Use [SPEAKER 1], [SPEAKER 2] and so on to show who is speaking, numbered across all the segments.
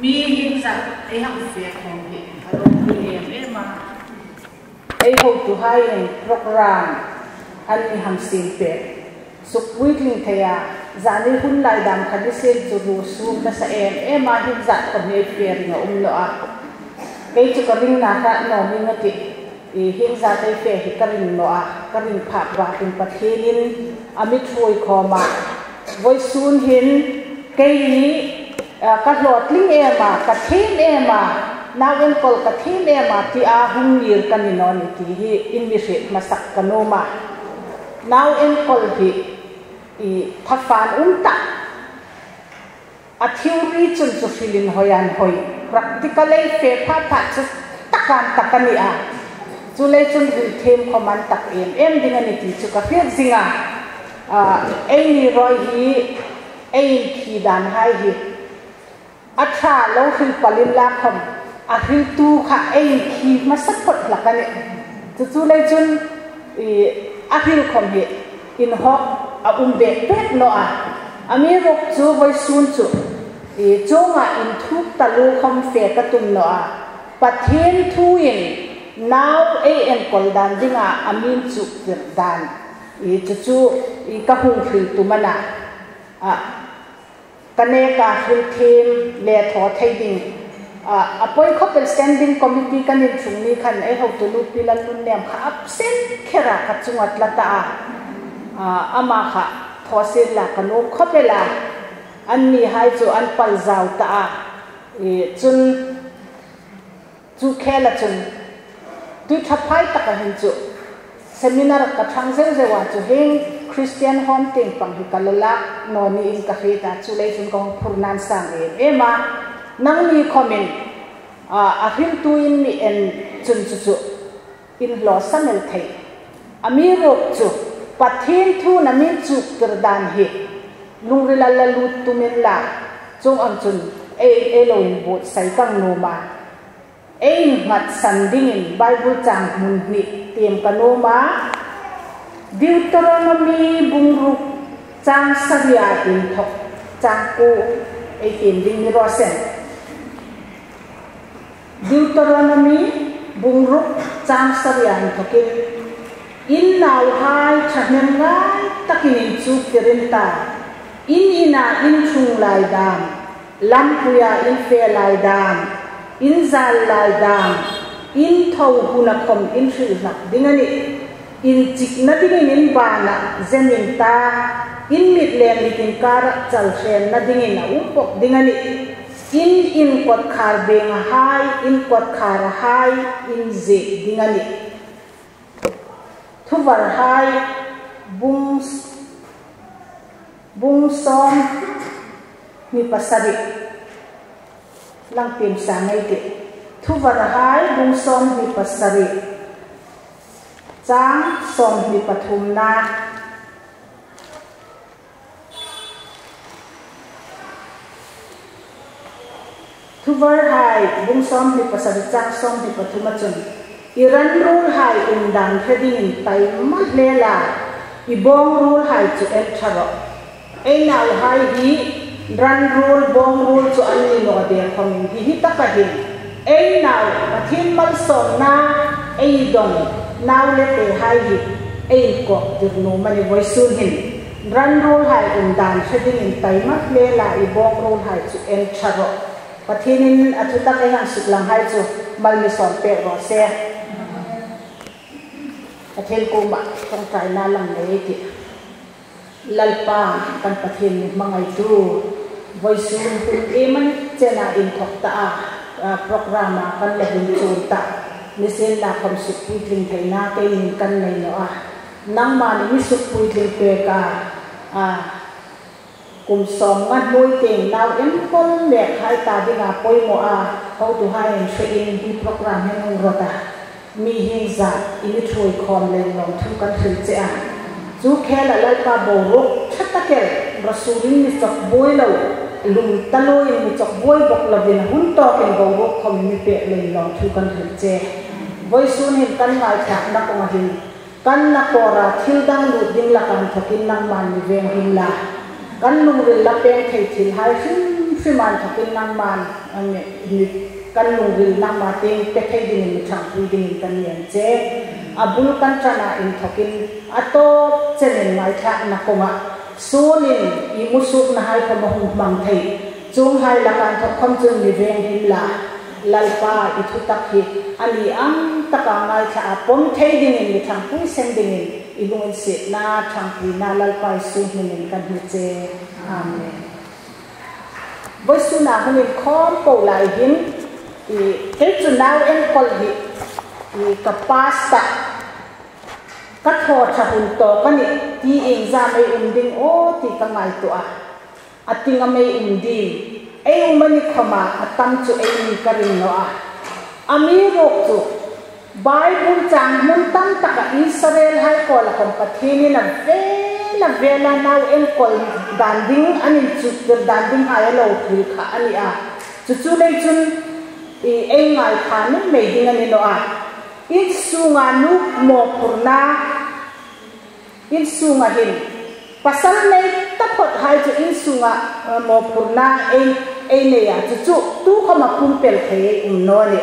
[SPEAKER 1] mi hình ra ai hang không hi alo ni em. Em mà ai ho tu hai program an ni ham sin pe suk weekling thaya zani hun lai dam khadi sen chu ru su na sa em em ma hin za ko me fe ringa um lo a cái chu ka ring na ha no mi ngati i hin za te fe hi ka ring no a ka ring pha wa tin pathelin ami thui kho ma voi sun hin cái ni ka hlot ling e ma ka thin e ma na wen kol ka thin e ma ti a hung lir kan ni no ni ti hi in mi se ma sak ka no ma now en kol hi i thafan um ta a theory chun chu filin hoyan hoi practically fe pha pha chu takan takani a chu le chun ri them khoman tak em em ding ani ti chu ka phiat zinga a ei ni roi hi ei khi dan hai hi. A tha lo hin palin la khom a hin tu kha ei khi ma sat phot la ka ne chu chu le chun i a hin khom hi in ho, a um be pet no a. Ami rok chu, voi sun chu. I, chonga in thuk talu khom fe ka tum no a. Pathen thu in now a en kol dan dinga amin chu tir dan i chu chu i ka hung khil tu mana a kane ka hil thêm le tho thai ding a apoi khopel standing committee kanin thungni khan ai ho tu lu pilan lun nem kha absent khera ka chungat la ta a ama kha tho se la kanu khopela an ni hai chu an pal zau ta a chun chu khela chun ดูทัพไปตะกันห็นจุเซมินาร์กับทางเซนเซว่าจุเฮงคริสเตียนโฮมเต็งปังฮิกาลละนอนนี่อินกะเฮตาจุเลยจุนกองพูนันสังเอมเอมานังมีคอมเมนต์อ่าอาหิมตุอินมีเอ็นจุนจุจุอินลอสังเอลไทยอามีโรคจุปัทเทนทูนามิจุกระดานเฮลุงริลาลลุตุเมนลาจงอันจุนเอเอโลนบุตรใส่กังโนมา bible chang mun ni tiam ka no ma Deuteronomy bungruk chang saria in thok chang ko e tin ding ni rosen Deuteronomy bungruk chang saria in thokin in now hai thanem ngai takin in chu kirin ta. In ina in chung lai dam lam in fe lai dam in zal lai dam, in thau hunakom in thri ding ani. In chik na ding in ba na zemin ta, in mit lem ni tin kar chal shen na ding in u um pok ding ani. In in kot khar beng hai, in kot khar hai, in ze ding ani. Thu var hai, bung bung som ni pasabik lang tim sa ngay te thu var hai, bung som ni pasari Chang som mi pathum na. Thuvar hai, bung som mi pasad chang som mi pathum chun Iran rule hai undang thading tai mat lela ibong rul hai chu el tharo ei nal hai hi ran rule bong rule chu an ni no de khom hi hi takahin ei nal pathin mal som na ei dong. Now let te hai hi ei ko dir no mani voi sun hin ran rol hai um dan thading in tai mak le la i bok rol hai chu en tharo pathinin athu ta kai hang sik lang hai chu mal mi som pe ro se pathin ko ma tong tai na lang le ti lalpa kan pathin mangai tu. Voi sun kun e chena in thok ta ah, a programa kan le hin chun ta. Ni sen la khom su pui tling thai na ke in kan nei no a. Nang ma ni su pui tling pe ka a kum som nga noi teng naw em kon le khai ta di ga poi mo a. How tu hai en se in di program he nong rota. Mi hin za, ini thui khom le long thu kan thil che a chú khe là lai pa bo ro that ta ke mi chọc bôi lâu lùng ta lôi mi chọc bôi bọc là vin hun to ken bo rốt không mi pe le long thu chè với che hình sun lại kan ngai mà hình ko hin kan ra thiêu thil lụt lu ding la thật kinh năng man ni veng hình la kan lùng ril la peng thầy thil hai him fi man thokin nang man ame ni căn lùng ril nang bàn tên pe thay đình ni thang quy ding kan yan che abul kan chana in thokin ato chenen mai tha na konga sunin i musuk na hai ko mang thei. Chung hai la kan thok khom chung ni veng him la. Lalpa itu takhi ani am taka ngai tha apom thei ding in thang pui sen ding in i lung se na thang pui na lalpa su ni kan hi che. Amen. Với su na hu ni khom ko lai hin i ke chu nau en kol hi i ka pasta ka tho tha hun to ka ni ti ing za mai um ding o ti ka ngai to a atinga mai um ding ei mani khama atam chu ei ni karin no a ami rok chu bible chang mun tam taka israel hai ko la kom pathini na ve la nau en kol danding ani chu danding hai lo thil kha ani a chu chu nei chun i ei ngai kha ni me ding ani no a in sunga nu mo purna in sunga hin pasal nei tapot hai chu in sunga ờ, mo purna in ai này à. Chú chú tu không mà cũng pel thế um nó nè.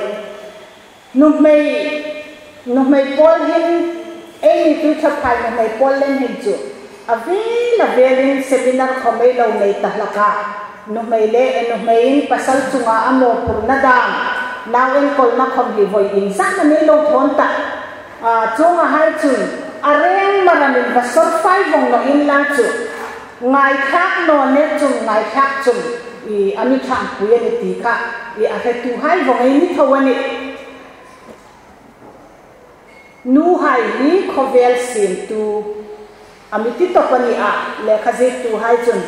[SPEAKER 1] Nụ mày nụ mày bol hin ai này tu thắp phải nụ mày bol lên hin chú. À vì là về lên seminar không mấy lâu này ta là cả. Nụ mày lệ nụ mày pasal chunga amo pur na dam nào em kol na không đi voi in sắc na mấy lâu thon ta à chunga hai chun areng maramin basor phai vong no in lang chu ngai khác no ne chung ngai khác chung i ami thang puya ni ti kha i a he tu hai vong ai ni thawani nu hai ni khovel sim tu ami ti to pani a le khaze tu hai chun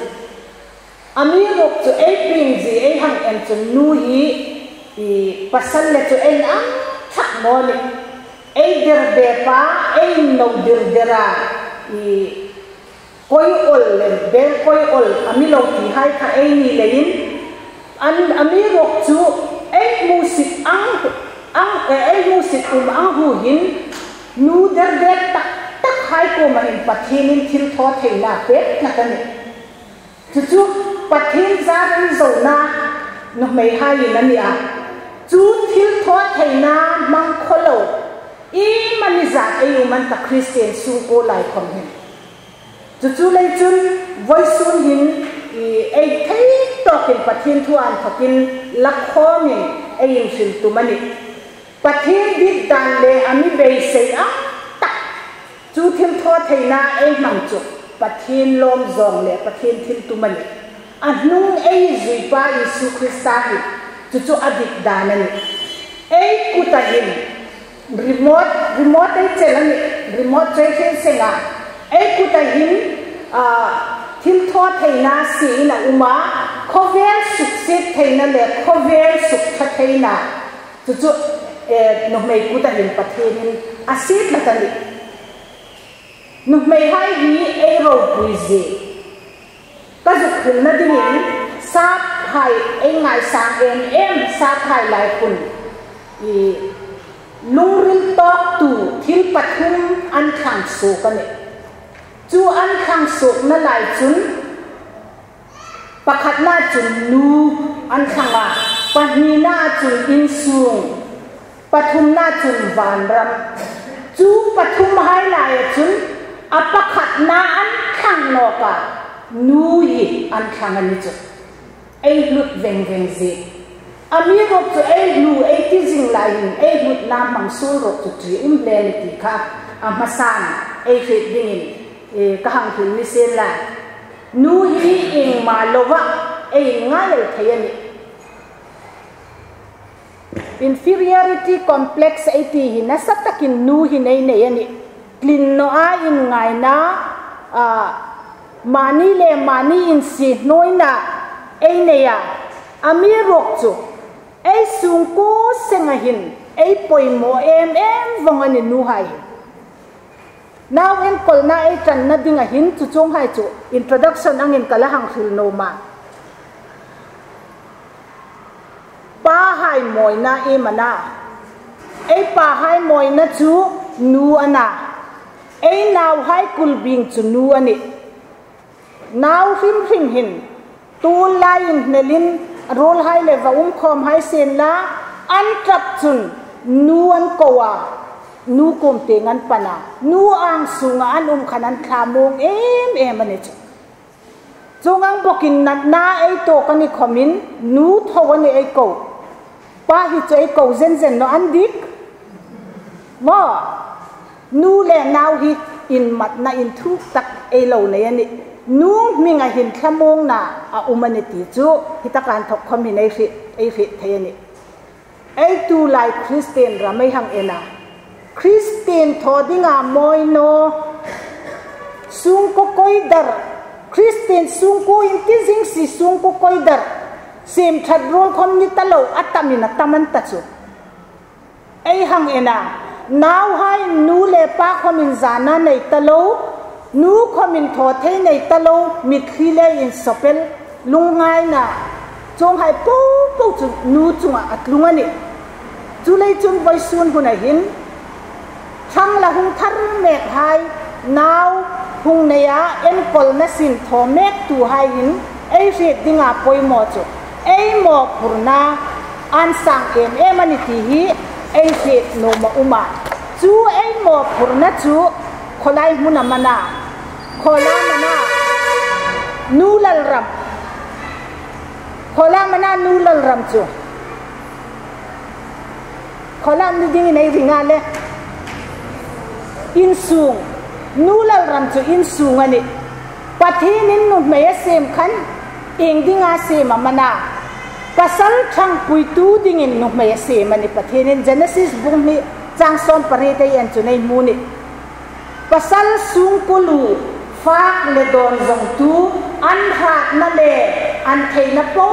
[SPEAKER 1] ami rok chu ei ping ji ei hang em chun nu hi i pasal le chu en chắc thak mo ni. Ei der be pa, ei no der dera i koi ol le bel koi ol ami lo ti hai kha ei ni le in an ami rok chu ei music ang ang eh, ei music um ang hu hin. Nu der der tak tak hai ko ma in pathin in thil tho thei na pet na ka ni. Chu chu pathin za ri zo na nó mấy hai gì ni nhỉ chú thiếu thoát thầy na mang khó lộ ý mà ni giả ấy mang ta Christian su cô lại không hiểu chú chú lên chun với sun hin ấy thấy to kinh phát thiên thu an thật kinh lạc khó mình ấy yêu sự tu mani phát thiên biết đàn lệ ami bề xây á tắc. Chú thiếu thoát thầy na ấy mang chụp phát thiên lom dòng lệ phát thiên thiên tu mani anh nung ấy duy ba Isu Christa hiểu chu chu adik danani ei, kuta hin remote remote ai chelani remote tracking senga. Ei, kuta hin a ah, thil tho theina si na uma. Khovel suk sit theina le khovel suk tha theina. Chu chu e eh, no mei kuta hin pathin asit la tani. No mei hai hi e ro puizi ไทยเองไงสางเอ็นเอ็มสาไทยหลายคนอีลุงริลตอกตูทิ้ลปทุมอันขังสุกันเนี่ยจูอันขังสุกนั่นหลายจุนปะขัดหน้าจุนนูอันขังอะปะนีหน้าจุนอินสูงปทุมหน้าจุนวานรำจูปทุมหายหลายจุนอปะขัดหน้าอันขังนอกะนูยอันขังอันนี้จุน ai lut veng veng zi ami rok chu ai lu ei ti jing lai ei lut na mang sul rok chu im um le ti kha a phải ei in cái kahang thứ ni sen là nu hi ing ma lova ngay lại thấy anh inferiority complex ati hi na in nu hi này này anh klin no a in ngay na a mani le mani in si noina ai nei à, ami rok chu ei sung ko senga hin ei poimo em em vongani nu hai now em kol na e chan na a hin chu chung hai chu introduction ang in kala hang thil no ma. Pa hai moi na em na, ai pa hai moi na chu nu ana. Ai nào hai kul bing chu nu ani. Nào him him hin tu lain nelin rol hai le va um khom hai sen la, an trap chun, nuan kowa, nu kom te ngan pana, nu ang sunga an um khanan khamong em em ane chu. Zongang bokin nat na ei to kani khomin, nu thawani ei ko pa hi chu ei ko zen zen no an dik. Mo, nu le nau hi, in mat na in thu tak ei lo ne ani นูมีไงเห็นขมงน่ะอาอุมันติจูฮิตการถกคอมมินไอฟิไอฟิเทยนี่ไอตูไลคริสเตียนราไม่หังเอนะคริสเตนทอดิงามอยโนซุงก็คอยดรคริสเตนซุงกูอินกิซิงสิซุงก็คอยดรเซมทัดรวงคอมนิตะโลอัตมินัตามันตัดสุไอหังเอนะา now hai nu le pa khomin zana nei talo นูคมินทอเทในตะโลมีคีเลอินสเปลลุงไงนะจงให้ปูปูจุนูจงอัดลุงอันนี้จุเลยจุงไปส่วนคนหินทั้งละหุงทารเมกไฮนาวหุงเนียเอ็นปอลเมสินทอเมกตูไฮหินเอเรียดดิงาปอยหมอจุเอหมอปุรนาอันสังเอ็มเอ็มันทีฮีเอเรียดโนมาอุมาจูเอหมอปุรนาจูคนไลมุนามนา mana nu lal ram. Chu. Khola ni ding nei ringa le. In sung nulal ram chu in sungani pathin nu me sem khan. Eng dinga sem amana pasal thang pui tu dingin nu me sem ani. Pathin in genesis bung ni. Chang som pare te yan chu nei mu ni. Pasal sung kulu phát lên don dòng tu, ăn hạt na lệ. Ăn thấy na po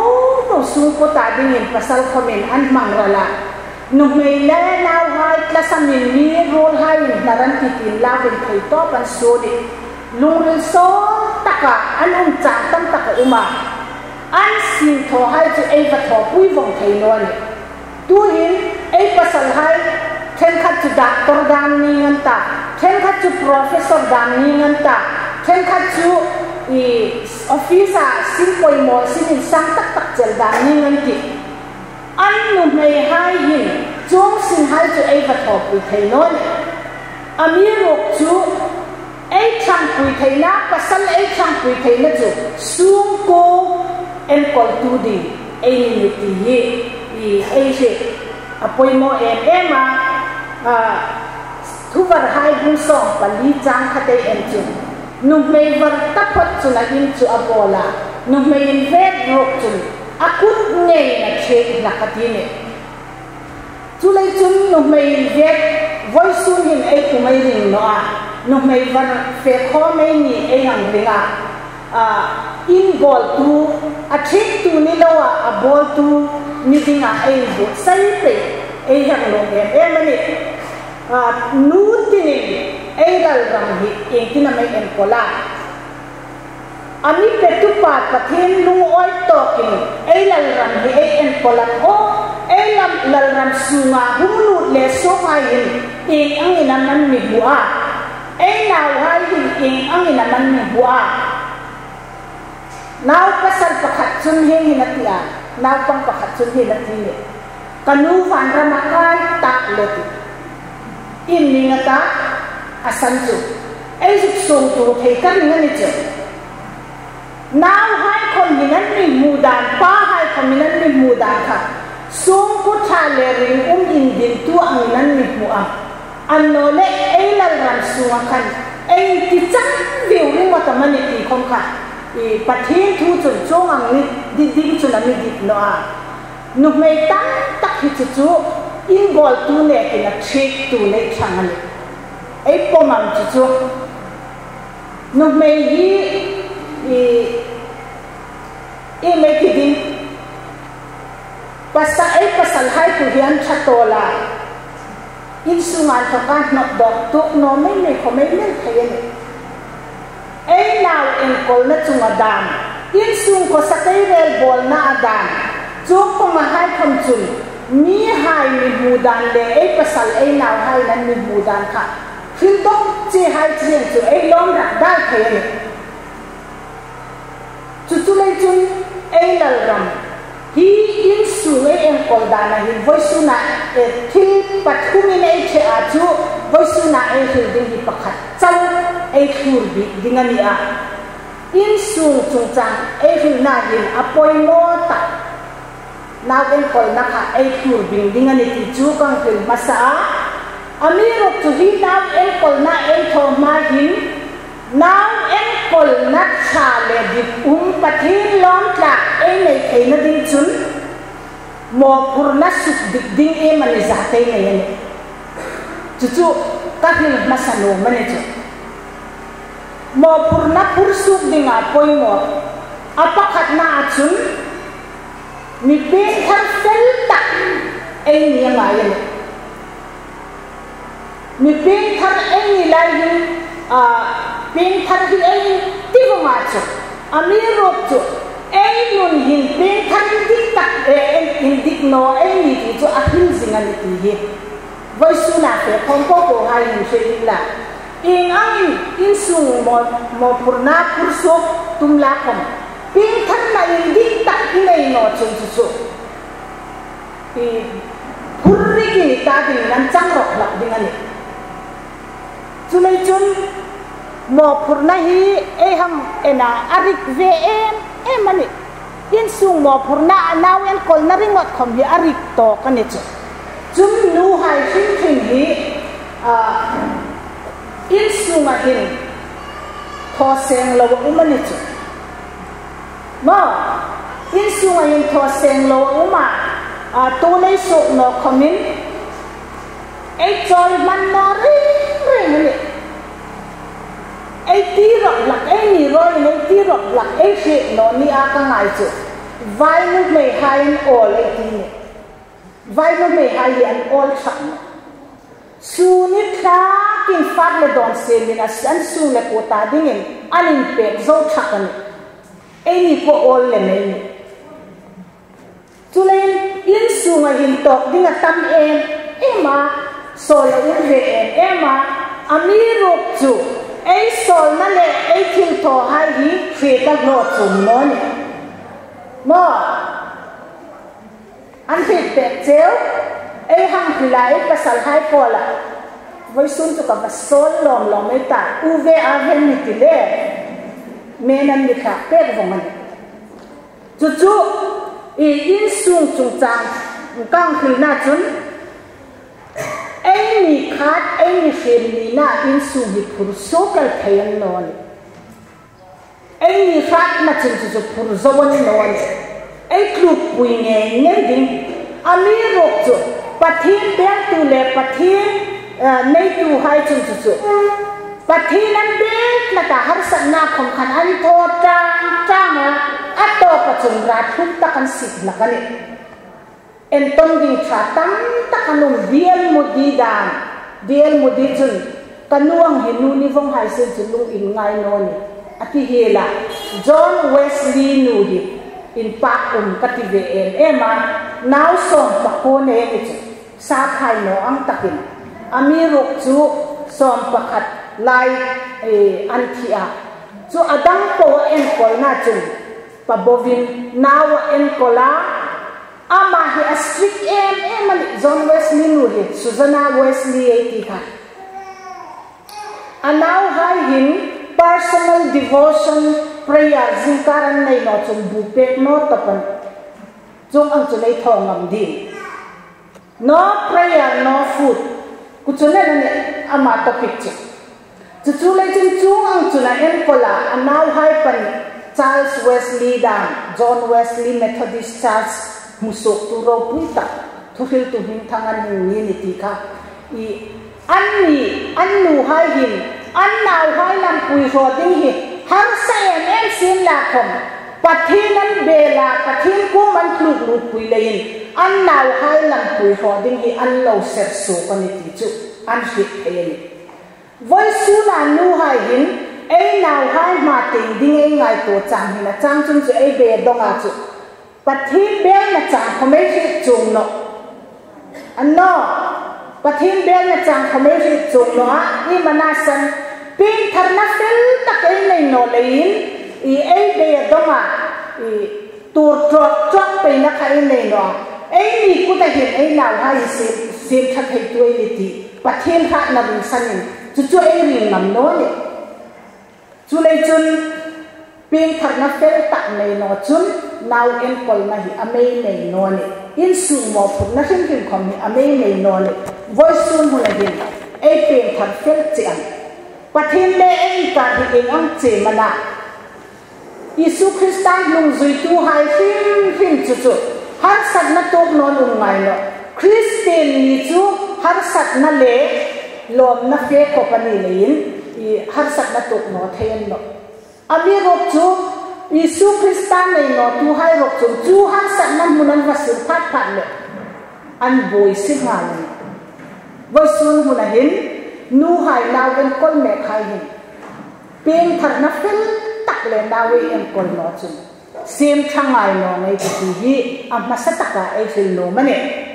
[SPEAKER 1] no sung ko ta dingin ăn khomen rồi là. Nu mei lẽ nau hai tla mình mi rol hai naran ti tin la bên thoi to luôn so ni lung rin so taka an um cha tam taka mà. Ăn xin thọ hai chứ ei va thọ pui vong thei no này tu hin ei pasal hai then khat chu doctor đàn ni ngân ta thêm khách chú professor đàn ni ngân ta thêm khát chú. Thì office xin quay mò xin sang tắc tắc chân đàn như anh kì anh nụ mê hai hình chúng xin hai chú ấy vật hợp với thầy nói Amir rục chú, ấy chẳng quỳ thầy nát và sẵn ấy chẳng quỳ thầy nát chú xuống cô, em còn tu đi ấy như tỷ hệ thì ấy sẽ apoi mo em. Em à, à thu vật hai vùng song và lý trang khát ấy em chung nung may var tapat chun a in chu a bola. Nung may in vet rok chun a akut ngei na che in na katine chu lei chun may in vet voi sun hin ei ku mai ring no a nung may van fe kho may ni ei hang ringa a ah, in bol tu a thik tu ni lo a a bol tu ni ding a ei bu sai pe ei hang lo em em ani a ah, nu tin ei dal ram hi eng tin mai em kola ami petu pat pathin lu oi to kin ei lal ram hi ei en polan o ei lam lal ram sunga, hulu le so hai in ing ang ina man mi bua. Ei naw hai hin ing ang ina man mi bua. Naw pasal pakhat chun he hin atia naw pang pakhat chun he lati in ningata chu ei suk song tu thei kan ngani chu now hai kon minan mi mudan, pa hai kon minan mudan kha sung ku tha le ring um in din tu ang minan mi mu am an no le ei lal ram suwa khan. Ei ti chang viu ring ma ta mani ti khom kha. I pathin thu chun chong ang ni, di ding chun ami dit no a nu mei ta tak hi chu chu in bol tu ne ki na trick tu ne chang ani ei pomam chu chu nu mei hi i i mai ki din pasa ai pasal hai tu hian thatola. In sungan to kan no dok tu no mai mai ko mai mai thai ni ai naw in kol na chunga dam. In sung ko sa kai rel bol na adam. Chu ko ma hai kham chun mi hai mi budan le ai pasal ai naw hai nan mi budan kha thiên tok chỉ hai chiang chu ei lom ra dai the này, chu chu lên chun ấy lal ram hi in su ấy em kol da na hi voi su na e thil pathumi nei che a chu voi su na e thil ding hi pakhat chal bị thur bi đi a in su chung chang ei thil na hin apoi mo ta nào em còn na ấy ei thur bing đi ngang đi chu kang thil masa আমি রোগী নাম এলকল না এলথো মাহিন নাম এলকল না ছালে দিন উম পাথি লং কা এই নেই এই না দিন চুন মপুর না সুখ দিক দিন এ মানে যাতে নেই এনে চুচু কাহি মাসানো মানে চুন মপুর না পুর সুখ দিন আপই ম আপাখাত না আছুন নিপে থার ফেল তা এই নিয়ে মা mi bên thân anh ni lai hi a bên thân hi ai ti vô ma chu a mi ro chu ai nun hin bên thân dik tak em in dik no ai ni ti chu a hin anh ni ti hi voi su na fe phong ko ko hai ni se la in ang in sung mo mo purna purso tum la kom pin thân này đi tắt này nó chung chung chung thì hurri ki ta đi nan chang rok lak ding chun mo phurna hi e ham ena arik ve em em mani in sung mo phurna naw en kol na ringot khom hi arik to kane chu chum nu hai hin hin hi a in sung a hin tho seng lo umani chu mà in sung ngay à in thọ sen lo u ma a à, lấy nei nó không khomin ei chol man no ri ring này ấy tí rọc lạc ấy nì rồi này tí rọc lạc ấy chuyện nó ni à cái ngày chứ. Vai lúc mày hai in ô lấy tí nè vai lúc mày hai in ô chẳng su ni ta kinh phát lệ đoàn xe nên là sẵn su lệ của ta đi nghe anh em bẹp dâu chắc này ai ni po lệ le nè chú lên in su nga hình tok đi a tâm em. Em ema sol un ve em. Ema ami amirok chu ai sol na le ai thil tho hai hi khre ta no chum no ni mo an phi pe cheu ai hang khilai pasal hai pola voi sun chu ka sol lom lom mai ta u ve a hen ni ti le menan mi kha pe ko man chu chu i in sung chung chang kang khil na chun ai mi khat ai mi khem ni na in su hi phur so kal thayan non ai mi khat na chun chu phur zawon non ai klu pui nghe nghe ding. Ami rok chu, pathin bel tu le, pathin eh, nay tu hai chun chu chu. Pathin an bel na ta har sa na khom khan an tho trang tang a eh, ato pa chung ra thuk ta kan sik na kan en ton ding tha tam ta kanum biel mo di dan biel mo di chun kanuang henu ni vong hai sen chun lung in ngai no ni ati hela john wesley nu hi in pa um kati ve en ema now som pa ko ne ni chu sa thai no ang takin. Ami rok chu som pakhat lai e an thia chu adang po en kol na chu pa bovin naw en kola ama hi a strict em em ani john wesley nu hi suzana wesley e ti kha anaw hai hin personal devotion prayer. Zingkaran nei no chung bu pek no tapan. Chung ang chu nei thong ngam di. No prayer no food. Ku chu ne ama topic chu chu chu le chung ang chu na em kola anaw hai pan Charles Wesley dan John Wesley Methodist Church musok tu ro puita thu hil tu hin thangan ni ni ti kha i an ni an nu hai hin an nau hai lam pui ro ding hi har sa em em sin la khom pathin an be la pathin ku man thluk lu pui lein an nau hai lam pui ro ding hi an lo set so ka ni ti chu an hi e ni voi su la nu hai hin ei nào hai ma ting ding ei ngai to chang hin a chang chung chu ei be dong a chu ปัททิเบลนะจังเขาไม่ใช่จุงเนาะอันนอปัททิเบลนะจังเขาไม่ใช่จุงเนาะนี่มาน่าสนเป็นทานัฟิลตะเองในโนเลนอีเอเดียดงอะอีตัวจอดจ้องไปนะคะเองในโนะเอ้นีกูจะเห็นเอ้เหล่าให้สิบสิบชักเห็นด้วยนิติปัททิพระนำสันจุดจุดเองหนนำโน้นเนี่ยจุเลยจุน pin thar na fel tak nei no chun nau en pol na hi amei nei no ni in su mo phut na hin kin khom ni amei nei no ni voi sun hu na hin ei pin thar fel chi ang pathin le ei ka hi eng ang che mana Isu Kristan lung zui tu hai him him chu chu har sat na tok no lung ngai no Kristen ni chu har sat na le lom na fe ko pani lein i har sat na tok no thein nó ami rok chu Isu Kristan nei no tu hai rok chu chu han san năm mùn ăn và phat phat le an boi si ha hà lệ sun hu la hin nu hai la em kol me khai hin bên thar na phết tak le nào we em kol no chu xem thang ai nó ngay cái gì hi a ma sa tắc cả e phê no mà nè.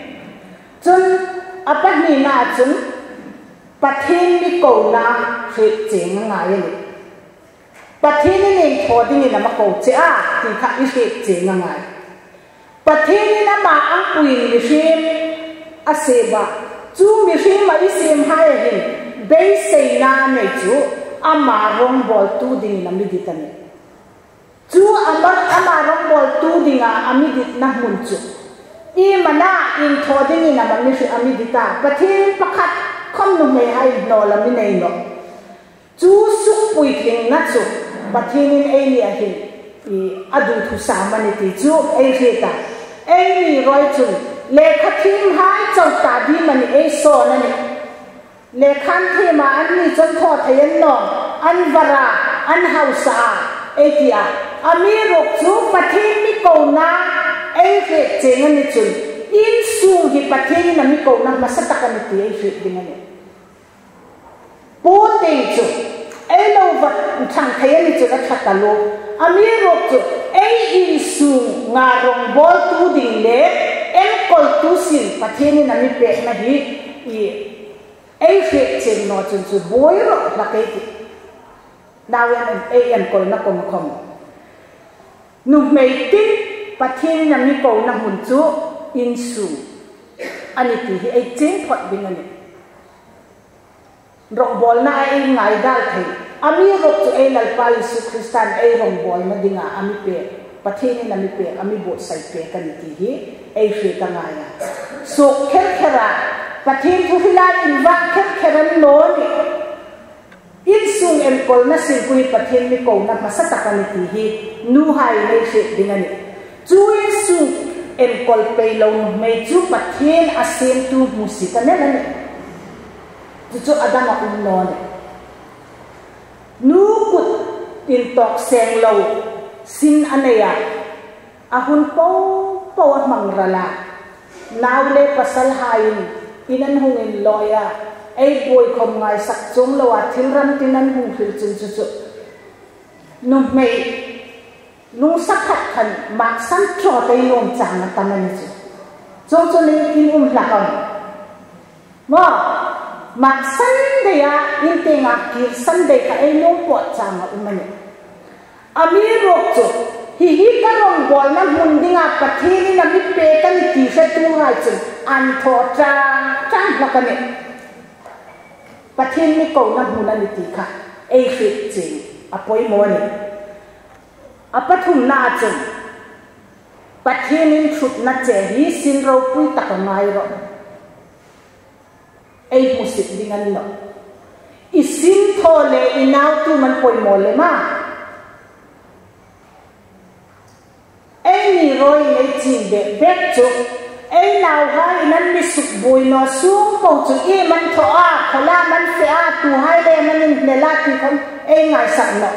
[SPEAKER 1] Chung à bắt nì na chun pathin thêm ko na phe cheng ngai le pathini nei thodingi nama ko che a ti kha i se che nga ngai pathini na ma ang pui ni shim a se ba chu mi shim ma i sem hai hi be se na ne chu a ma rong bol tu ding na mi dit ne chu amar a ma rong bol tu ding a mi dit na mun chu i mana in thodingi nama mi shi a mi dit ta pathin pakhat khom nu mai hai no la mi nei no chu suk pui thing na chu bathinin aini a hi. Thì adu thu sa mani ti. Chu ei ri ta. Rồi roi chu khát khathim hai chau ta bi mani ei so na ni. Le khan the ma, an ni chon tho thayan anh an sa an thì ei ti a, ami rok chu pathim mi ko na. Ei ri chenga ni chu, in su hi pathim na mi ko na masataka ni ti. Ei ri dingane po te chu ai lâu vật thằng thấy anh chưa đã chặt là anh ấy mi rộp ai in su ngà rong bol tu đi lệ em col tu xin và thế nên anh mi bẹ mà đi. Ai phê trên nó chân chứ? bối rồi là cái gì? Nào em ai em col nó còn không. Nụ mày tin và thế nên anh mi cầu nó hồn chú in su anh ấy thì ai chế phật bên này rok bol na ai ngai dal thei ami rok tu ai lal pa Yesu Kristan ai rong bol ma dinga ami pe pathini na mi pe ami bot sai pe kan ti hi ai fe ta nga ya so khel khera pathin thu hila in va khel kheran no ni in sung em kol na sing kui pathin mi ko na ma sa ta kan ti hi nu hai nei se dinga ni chu in sung em kol pe lo me chu pathin asen tu musika ne na ni chu adama um no ne nu kut tin tok seng lo sin anaya. Ahun po po ah mang rala nawle pasal hain, inan hungin loya. Ai boy khom ngai sak chung lo a thil ram tinan hung phil chun chu chu. Nu mei, nung sak khat khan, mak san cho tai lom chang na taman chu. Chung chu ni in um lakam. Ma มาสันเดียอินเตงอักกิรสันเดียไอ้นูปวดจังอุมันอามีรกจุฮิฮิกะรองบอลนะมุนดิงาปะทีนี่นะมิเปกันกี่เซตูไรจุอันทอจาจังละกันเนปะทีนี่กอนะมุนันติค่ะเอฟิจิอะปอยมอนอะปะทุมนาจุปะทีนี่ชุดนะเจฮีซินโรปุยตะกะไมรอ ngai ro ai musik dengan no isim thole inau tu man poi mole, ma. Ai ni roi nei chin de bek chu ai nau ha inan mi suk boi no sung ah, ah, ko chu e man tho a khola man se a tu hai de man ne la ti khom ai ngai sak no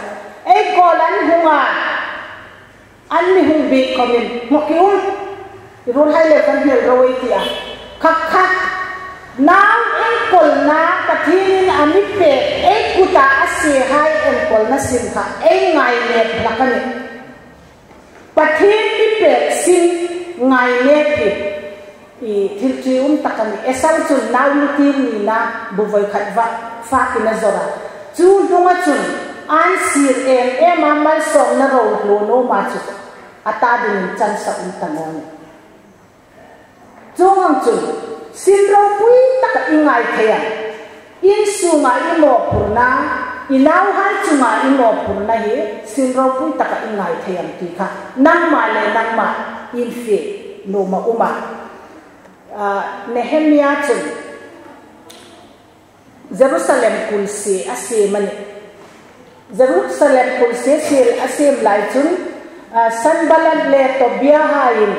[SPEAKER 1] ai ko lan hunga ah, an mi hung bi, komin, mo ki um rul hai le kan hel roi ti a khak khak Nam engkol na katinin ani pe ay kuta asi hay engkol na simha ay ngay net na kami. Patin ni pe sin ngay net ni i tilti un takani esam chun nam ni ni na buvoy khatwa fa kina zora. Chu dunga chun an sir em em amal song na ro lo no ma chu atadin chan sa un tangon. Chu ngang chun sin ro pui tak ingai thaya in su nga i mo purna inau han chunga i mo purna hi sin ro pui tak ingai thayam ti kha nang ma le nang ma in fe, no ma uma. Ah, Nehemia chun Jerusalem kul se ase mani Jerusalem kul se se ase lai chun ah, sanbalan le Tobia hain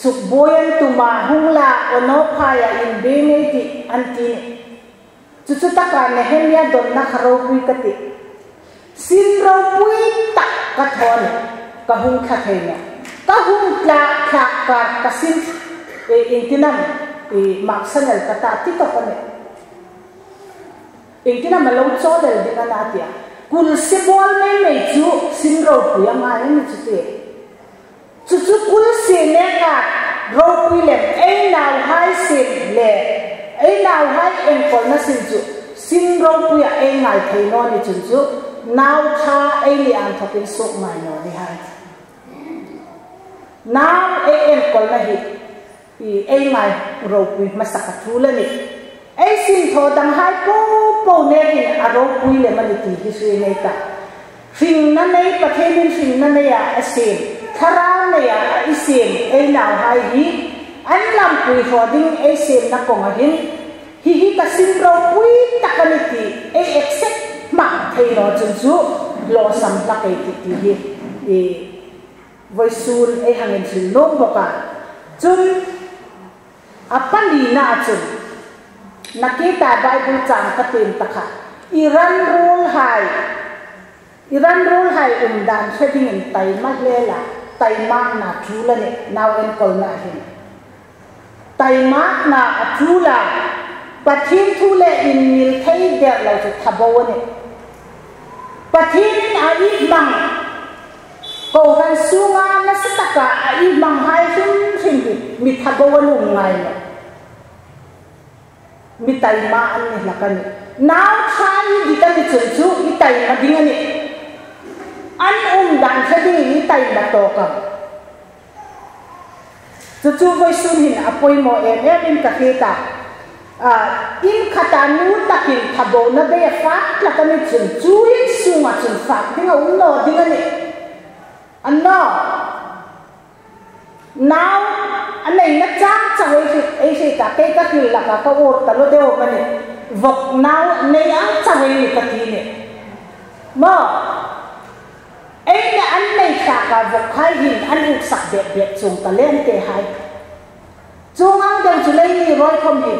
[SPEAKER 1] sukboyan tuma hungla ono phaya in bene ti anti. Chu chuchu taka Nehemia don na kharo pui kati. Sin ro pui tak ka thon ka hung kha theina ka hung tla kha ka ka sin e intinam e maksanel kata ti to kone intinam lo chodel di kana tia kul sibol me me chu sin ro pui ma ni chu te สุสุดอุ้ลสีเนี่ยค่ะเราคุยเล่มไอ้นาวไฮสิเลยเอ้นาวไฮเอ็นฟอนนัสิจุสิ่งเราคุยเอ้นายเทนอนี่จุจุดนาวชาเอ็งลี้ยงทับเป็นสุกไม่นอนนี่ฮะนาเอ็นฟอนนั่นฮิเอ็งนายเราคุยมาสักทุเรนี่ไอ้สิ่งทอดังไฮโปโปเนี่ยอารมณ์คุยเลยมันดีที่สุดในตาสิ่งนั้นในประเทศนี้สิงนั้นในอาเซียน thara nei à, isim ai nào hai hi. An lam pui ho ding ai sim na ko hin hi hi ka sin ro pui ta ka ni ai accept ma thei nó chân chu lo sam ta kai ti ti hi e voi sun ai hangin sin no ba ka chun apali na chun nakita bible chang katin takha iran rule hai. Iran rule hai umdan setting in tai maglela tay mát na na là nè. Nào em cầu na hin tay mát na thula pathin thule in mil thai der lo chu thabo ne pathin a i mang ko nó sẽ tất cả a ít bằng hai him him mi thabo luôn ngay nè mi tay mát nè là cái lakani now try đi ta mi chun chú mi tay ma đi nè an um dan kha ding ni tai ma to ka. Chu chu voi sun hin apoi mo em em in ka heta a à, in khata nu takin thabo na be fa la ka mi chun chu in sunga chun fa ding a um no ding ani an no. Now anh này nó chán chẳng ấy thì ấy thì cả cái các người là cả các ô ta nó đều mà này vật nào này ăn cho ấy cái gì này mà ấy là anh này cả cả vật hai hình anh được sạc đẹp đẹp chúng ta lên để hai. Chúng ăn đang chú lấy đi rồi không gì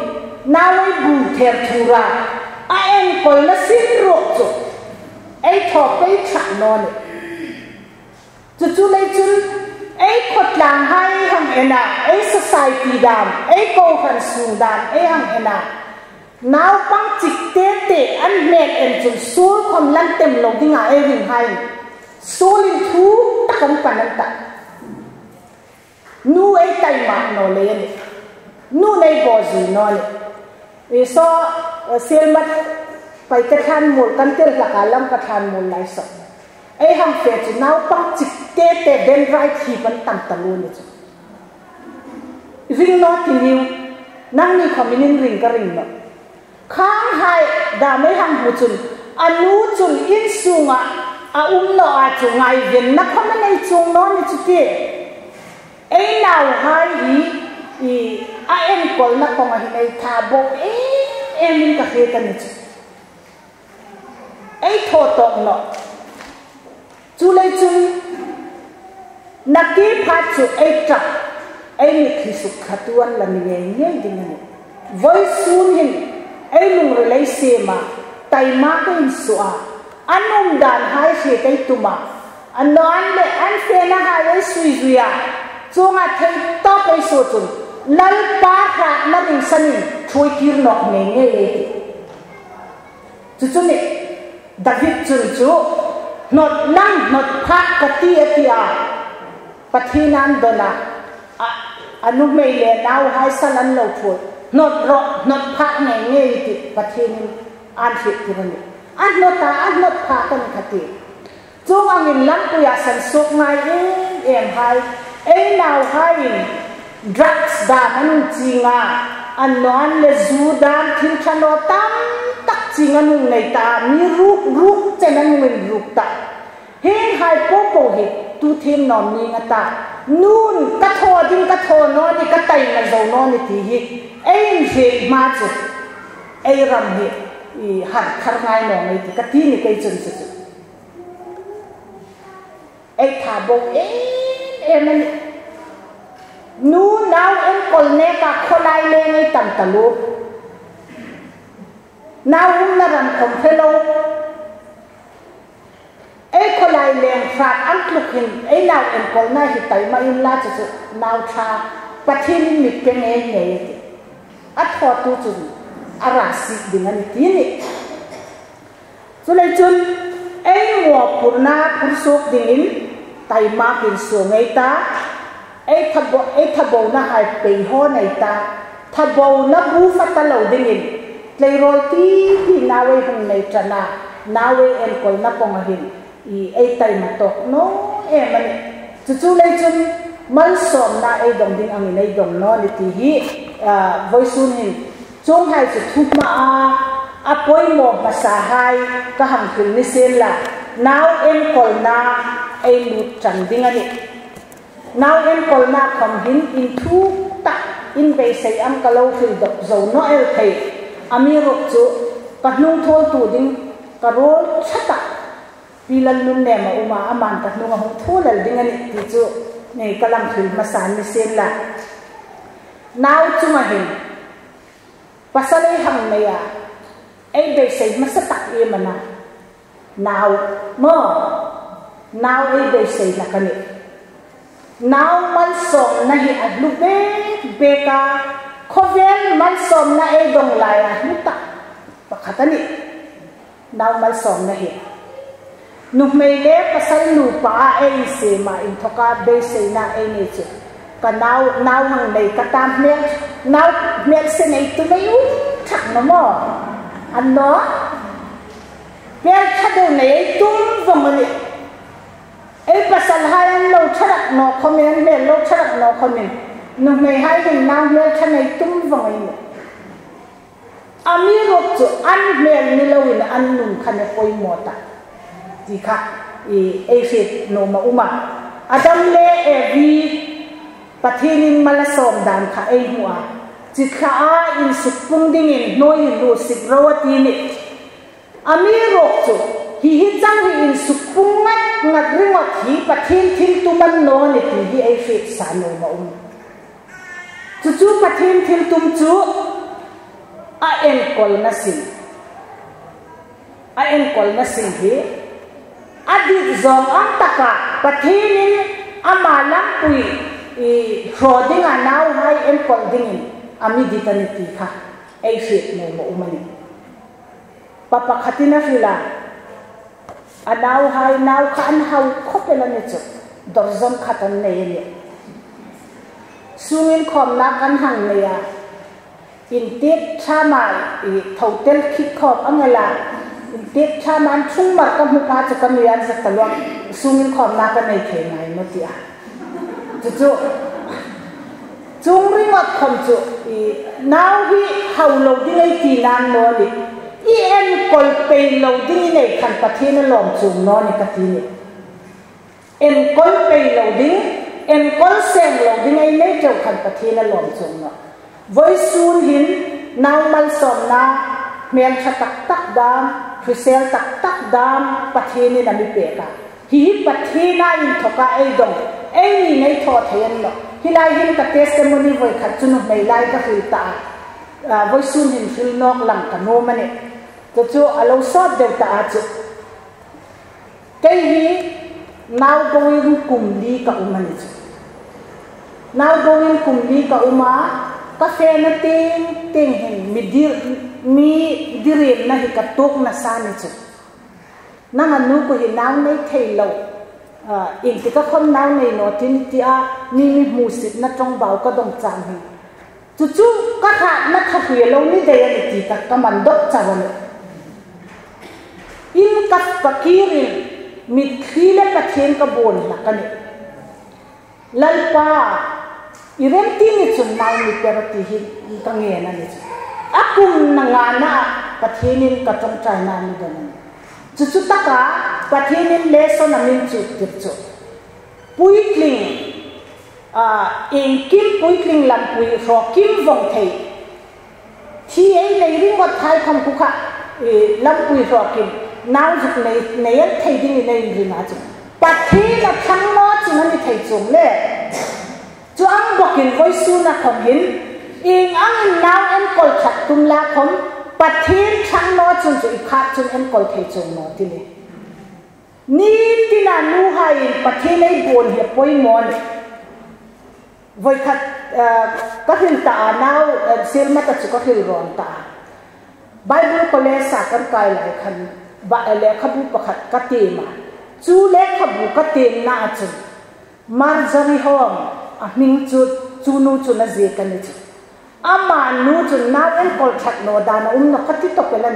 [SPEAKER 1] nào ấy bù thèm thù ra. Anh em coi nó xin ruột chú ấy thọ cái chạm nó này. Chú chú lấy chú ấy khuất làng hay hằng ena ấy society đàm ấy câu hàn xuống đàm ấy hằng ena nào băng chích tế tế ăn mẹ em chú xuống không lăn tem lòng đi ngã ấy hình hay suốt linh thú ta không cần ăn ta nu ấy tay mà nó lên. Nu này bỏ gì nó này vì so ờ, sel mất phải cái than một căn tiêu là cả lâm cái than một lại sợ, ấy hằng phê chú nào băng chích tế tế bên rai thì vẫn tầm tầm luôn chứ. Ring nó thì nhiều năng ni không nên ring cái ring nó. Khang hai đã mấy hằng một chun anu chun in sung à à um nó à chung ngay viên na không nên chung nó như chứ thế ấy nào hai ý i a à, em na nó còn hi nei tha bo e em mình cả khế chu chứ tho thô no chu lei chu na ki pha chu ấy chặt ấy ni khi sụp khát la là mình nghe nghe ni voice với sun hình ấy lùng rồi se ma mà. Ma ko in su a anh ông đàn hai xe cái tụ mà anh nói anh để anh xe na hai ấy suy duy à chú ngà thấy to cái số chun lal pa khát na mình sân chui kia nọc nghe nghe ấy chú chú này David chun chú not nang, not phak ka ti atia pathinan dona anu mei le nau hai salan lo phoi not ro not pha nge nge ti pathin an thi ti ni anota anot ta an pha kan khati chung ang in lam pu ya san sok mai em hai. Ei nau hai drugs da nan chi nga an non le zu dan thin chano tam tak chi nga nung nei ta mi ruk ruk chen an min ruk ta. He hai po po he tu thêm nom ni nga ta. Nun ka tho ding ka tho no ni ka tai na zo no ni ti hi ei he ma chu ei ram he i har khar ngai no ngai ti ka ti ni kai chun chu ei tha bo e em ni nu nau em kol ne ka kholai le ngai tam talu nau na ram kom phelo ai có lại liền phạt ăn lục hình ai nào em có nay thì tại mà im la cho nào cha bắt hin mít cái nghe nghe at họ tu chun arasi dengan tini so lai chun ai mo purna pursuk dingin, tai ma kin so ngai ta. Ai thabo ai thabo na hai pe ho nai ta. Thabo na bu fa lo dingin. Lei roi ti ti na we hung nei chana na. We en kol na pong hin. I ai tai ma to no e man chu chu le chun, mal som na ai dong ding ang nei dong no ni ti hi, a voi sun hin chung hai chu thu ma a a poi mo ma sa hai ka ham khul ni sen la now em kol na ai lu chan ding ani now em kol na kham hin in thu ta in be sai am ka lo khil dok zo no el thei ami ro chu ka hnung thol tu ding ka rol chata pilan nun ne ma uma aman ta nu hong thu lal ding ani ti chu nei kalam thil ma san ni sen la naw chu ma hin pasale ham me ya ai be sei ma sa tak e mana? Naw mo. Ai be sei la kani naw mal som na hi adlu be be ka khovel mal som na ai dong la ya nu ta. Pakhatani naw mal som na hi. Nu mei le pasal pa e se ma in thoka be se na e ne chu ka nau hàng này các ka tam me nau xin này nei tu mai u nó no ăn nó. No me tha này nei vòng vong ấy bà pasal hai an lo charak no lâu me lo nó không khomen nó mày hai hin nau me tha nei tum vong ni ami ro chu an me ni lo in an nun khane coi mo ta. Di kha e e fit no ma uma adam le e vi pathinin mala som dan kha e hua chi kha a in supung ding in no in lo sik rawati ni ami ro chu hi hi chang hi in supung ngat ngat ringot hi pathin thil tu man no ni ti hi e fit sa no ma um chu chu pathin thil tum chu a en kol na sin a en kol na sin hi adi zong ang taka pathinin ama lang pui i hroding a naw hai em kol dingin ami ditani ti kha ei fit no mo umani papa khatina fila a naw hai naw kha an hau khopela ne chu dorzon khatan ne ye sungin khom na kan hang ne ya in tit chamai i thotel khit khop angala tiết cha man chung mặt các mục pa cho con người ăn rất là sung in khom na cái này thế này nó tiệt chú chú chung ri ngọt khom chú nào hi hậu lâu đi ngay tì nan nó đi i em col pe lâu đi này khăn bát thiên nó lom chung nó này cái gì này em col pe lâu đi em col sen lâu đi ngay này châu khăn bát thiên nó lom chung nó với sun hin nào mal som na men cha tak tak dam Chrisel tak tak dam pathini na mi pe ka hi pathina in thoka ei dong ei ni nei tho then lo hi lai hin ka testimony voi khat chunu nei lai ka hi ta voi sun hin fil nok lang ka no mane to chu alo so de ta a chu cái hi now going kum li ka umani chu now going kum li ka uma ka fe na ting ting hin mi dir mi dirin na hi ka tok na sa ni chu na nga nu ko hi naw nei thei lo in ti ka khom nau nei no tin ti a ni mi mu sit na in thoka ka dong chang hi chu chu ka kha na kha hu lo nei lai ka ti ta voi man hin cha nok in ka no mane to chu thien ka bon la ka ni lalpa irem ti ni chun nau ni per ti hi ka nge na ni akum na nga na pathinin ka trong na ting ting hin mi dir, mi dirin na hi ka tok na sa ni chu. นั่งอนุกูเห็นน้ำในเทโลอีกที่ก็คนน้ำในโนทินที่อานี่มีมูสิตนัดจงเบาก็ดงจางหิจู่ๆก็ขาดนัดเขียลงนี่เดียนตีตะก็มันดกจังเลยอินกัสปะคีริมีดขีเลปะเทียนกบวนละกันเลยหยลลป้าอีเรมตีนี่จุนนายมีเปรติหินกังเงนั่นเองอากุมนางานะปะเทียนินกระจงใจนานนี่เดิน chú chú tất cả và thiên nhiên lê số nằm lên chú tiếp chú bùi kinh à in kim bùi kinh làm bùi rò kim vòng thầy thì ấy lấy riêng một thai không cụ khả làm bùi rò kim nào dục lấy lấy thầy đi lấy gì mà chú và thế là thắng nó chỉ nó đi thầy chúng lệ chú ăn bọc kiến với su là không hiến in ăn nào em coi chặt tung la không าวเล็กกับประสันให้ตาดิลินกับเราจงใจอ่ะอันหุ่งทวพาผัดเลยอิงอังจงบาวินันเราเวลกัมกตาเราเราเบนกตาที่เจนปะทิ้งกันโดนนี่ที่นี่สุดจงอังขัดจุนมินช่างอันเราหลักนะสานนาวเอ็นกอลนี่อันทอไม่เลยนอนจูเลยมีเฟรมมีปักขัดอันมีปักขัดที่เราติเสียงสุ กนั่น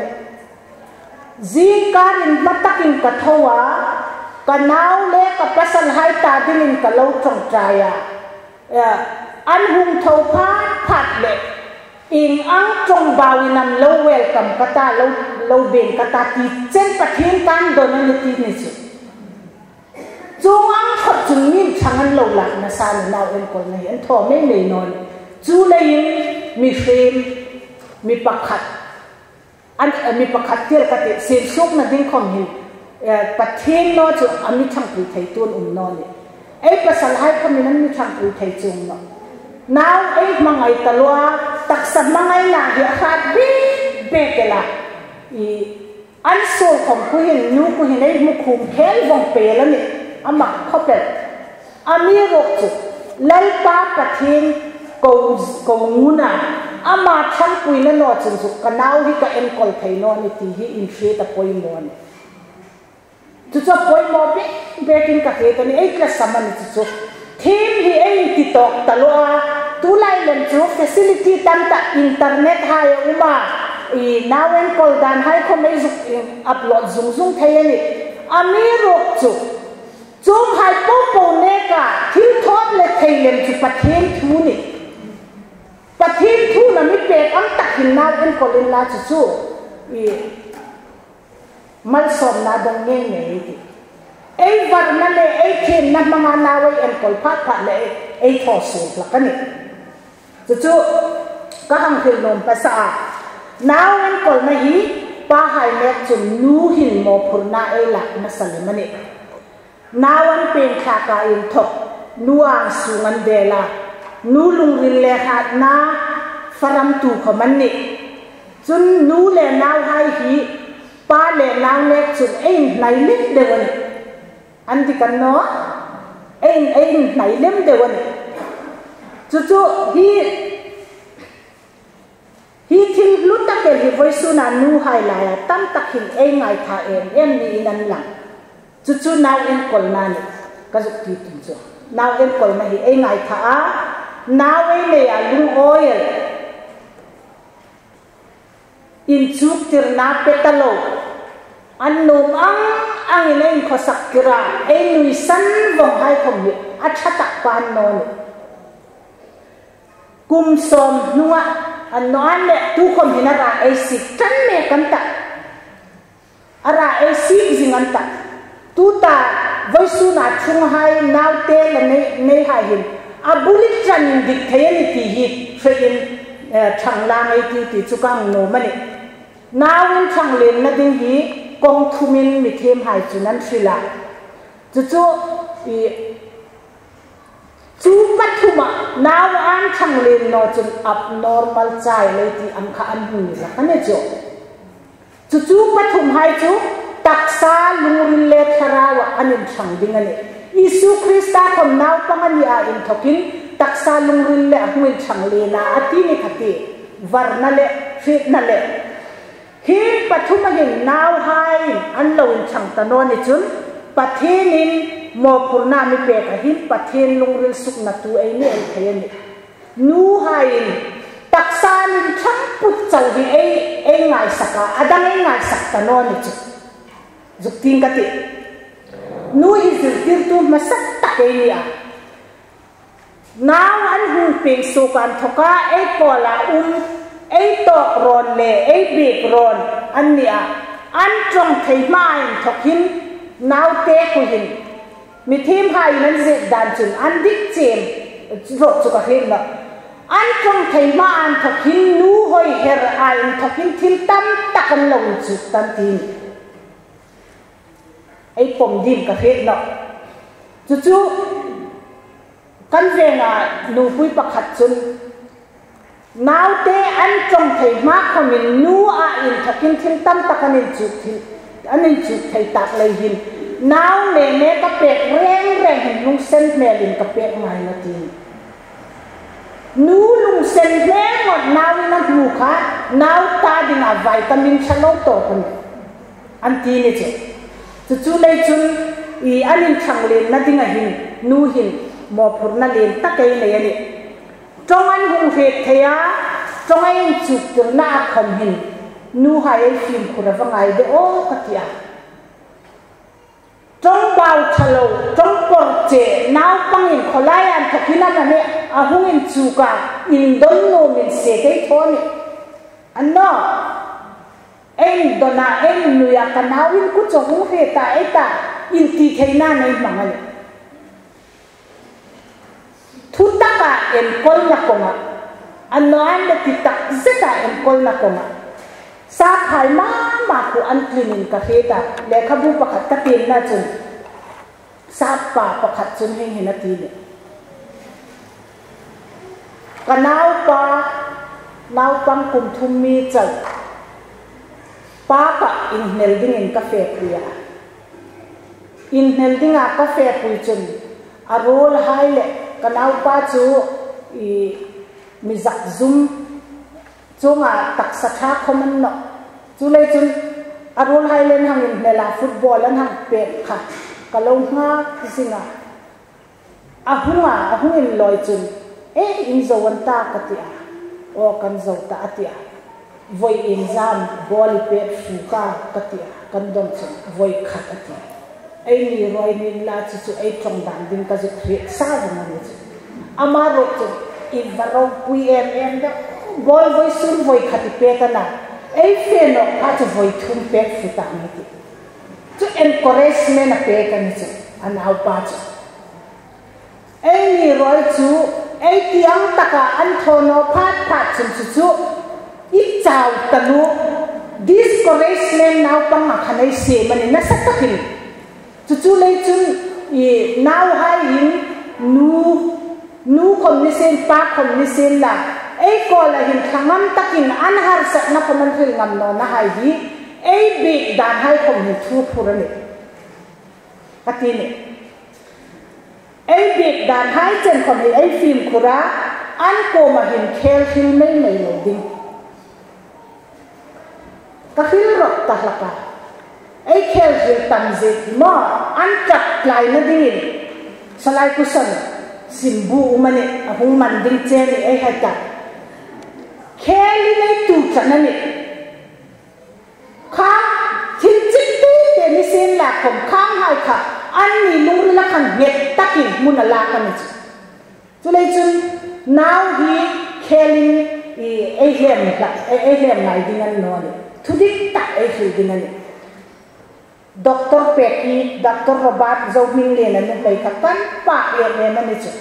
[SPEAKER 1] ดิ้งคอมหินปัจเทนนอจูอันมีช่างปุยไทยตัวอุ่นนอนเนี่ยไอ้ภาษาไทยก็มีนั้นมีช่างปุยไทยจุงเนาะน้าวไอ้มังไงตลัวตักสัมมั งไงน่ะเดี๋ยวขาดบีเบกละอีอันโซ่ของคุยนูคุยในมุคุมแค่วงเปแล้วเนี่ยอามักเขาเป็นอามีรกจุลัลปาปะเทน cầu cầu nguna à? ama thang pui na no chun su kanau hi ka em kol thei no ni ti hi in she ta poi mòn ni. Chu chu poi mo be be kin ka ke ni. Ei kla sama ni chu chu. Thêm hi ei ti tok ta lo a. Tu lai lem chu facility tam ta internet hai uma. I now em kol dan hai ko mai zu eh, upload zung zung thei ni. Ami rok chu. Chung hai po po ne ka. Thil thot le thei lem chu pathen thu ni. ปะทีทูน่ะมีเป็ดอันตักหินนาเอ็นโคลินลาจูจูอีมันสมนาดงเงี้ยเงี้ยดิไอ้วันนั้นเลยไอ้เทียนนั่นมานาไว้เอ็นโคลพัดพัดเลยไอ้ทอสูบละกันนี่จูจูก็หังคือลมภาษานาเอ็นโคลมาฮีป้าหายเล็กจนนูหินโมพุนาไอ้หลักมาสลิมันนี่นาวันเป็นขากาอินทบนัวสูงันเดล่า nu lung rin le hat na, faram tu kho ni. Chun nu le nau hai hi, pa le nau le chun ein lai lim de won an ti kan no, ein ein lai lim de won chu chu, hi hi thil lu ta ke hi voi su na nu hai la ya tam tak hin ei ngai tha em em ni nan lang. Chu chu, nau em kol na ni. Ka zu ti tum chu. Nau em kol na hi ei ngai tha a nawe le alung oil in chuk tir na petalo an nom ang ang ina in khosak kira e nui san vong hai khom ni a chata pan no ni kum som nuwa an no an le tu khom hina ra. E si tan me kan ta ara e si zingan ta tu ta voi na chung hai nau te le ne ne hai hin abulit chan dik thayen ti hi train thang la ngai ti ti chukang no mani nawin thang len na ding hi kong thumin mi them hai chunan sila chu chu i chu pathuma naw an thang len no chun abnormal chai le ti am kha an hu la ane cho chu chu pathum hai chu taksa lungrin le tharawa anin thang ding ane Isu Krista kom nau pangani a in thokin, taksa lungrin le ahmuin chang le na ati ni khati varna le fit na le. Hi pathuma hin nau hai, an lo in chang tano ni chun. Pathianin mo purna mi pe ka hin pathian lungril suk na tu ei ni ai thayen nu hain taksan thang put chau hi ai ai ngai saka adang ai ngai sak tano ni chu juk tin ka ti nu hi zil tu masak ta ke ni a now an hu pe so kan thoka ai ko la um ai tok ron le ai bik ron an ni a an trong thei mai thokin now te ku hin mi thim hai nan ze dan chun an dik chem ro chu ka hin na an trong thei ma an thokin nu hoi her ai thokin thil tam takan lo chu tan tin ấy pom dìm cả hết nọ. Chú chú căn về là nụ bụi bạc hạt chun nào te anh trong thầy má của mình nu à in thật kinh thiên tâm tạc anh nên chụp thì anh nên chụp thầy tạc lấy hin nào mẹ mẹ cái bẹt rèn rèn hình lung sen mẹ liền cái bẹt ngoài nó tin nu lung sen mẹ ngọt, nào nó mù khá, nào ta đi ngà vitamin chăn lâu tổ con. Anh tin chứ chu chu lei chun i anin thang len na dinga hin nu hin mo phur na len ta kai le. Ani trong an hung he thaya trong anh chu tur na kham hin nu hai ai e phim khura va ô de o katia trong bao chalo trong por che nau pangin kholai an thakina na ne a hungin chu ka in don no min se thôi, thoni anno em dona em nuya kanawin ku chong he ta eta in ti theina nei mangal thuta ka em kol na konga anoan de ti tak zeta em kol na konga sa khai ma ma ku an klinin ka he ta le khabu pakhat ka tin na chun sa pa pakhat chun he he na ti le kanaw pa naw pang kum thum mi chal pa in hnel ding in cafe priya in hnel ding a cafe pui chun a rol hai le kanau pa chu, i mi zak zum. Chunga tak sa tha khoman no. Chu le chun, a rol hai len hang in hnela football an hang pe kha. Kalong nga kisinga. A hunga, a hungin loi chun. E in zo wan ta ka ti a o kan zo ta atia. Voi exam bol pet fuka katia kan dom chen voi khat ati ai ni roi ni la chi chu ai trong dan din ka ju khre sa ga na ni ama ro chu i varo pui em em da bol voi sun voi khati pe ta na ai fe no ka chu voi thum fu ta ni ti. Chu encouragement a pe ka ni chu an au pa chu ai ni roi chu ai tiang taka an thono phat phat chu chu ít chào tanu discouragement nào bằng mà khăn ấy xế mà nên nó sắc tắc hình. Chú chú lấy chú i nào hai hình, nu nu không ni sen, pa không ni sen là ấy có là hình thằng ngâm tắc hình ăn har sắc nó không ăn phơi ngâm nó nó hai gì? Ấy bị đàn hai không hình thu phù ra này các tin này ấy bị đàn hai chân không hình ấy phim khura ăn cô mà hình khéo phim mấy mấy lâu đinh kahil rok tahlaka ay khel hil tamzit mo ankat lai na din salai kusan simbu umani ahung manding cheni ay hata kheli nay tu chanani kha thin chik tu te ni sen la kom khang hai kha an ni lung la khan net takin mun la kan cho nên lai nào now hi kheli ai lem la ai lem nai dingan ngăn nó thudik tak ai hil ding ani doctor peki doctor robert zo ming le na ne kai ka kan pa le ne na ni chu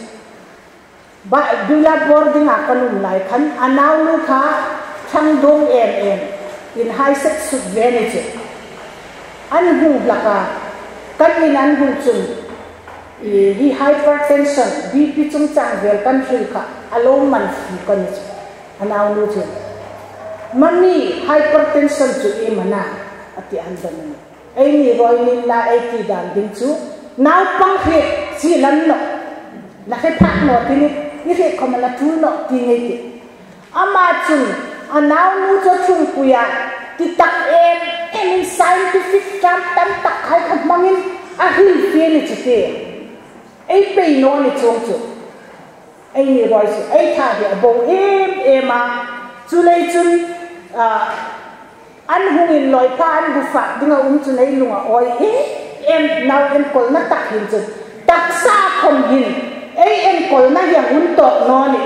[SPEAKER 1] ba dula boarding a kanun lai khan anaw lu kha thang dong em em in high sex su ve ni chu an hu blaka, kan in an hu chun hi hypertension bp chung chang vel kan hil kha alo man fi kan ni chu anaw lu chu mani, hypertension chu e mana, ati andan ni. Ai ni roi ni la ai ti dan ding chu, nau pang he si lan no la he phak no ti ni ni he khom la tu no ti ngai ti. Ama chu anau nu cho chung ku ya, ti tak em em in scientific tam tam tak khai khat mangin, a hil phía ni chu te ai pe no ni chung chu. Ai ni roi su ai tha hi bo em em a. Chu lei chun an hung in loi pa an bu fa dinga um chu nei lunga oi e em nau em kol na tak hin chu tak sa khom hin ai em kol na yang un tok no ni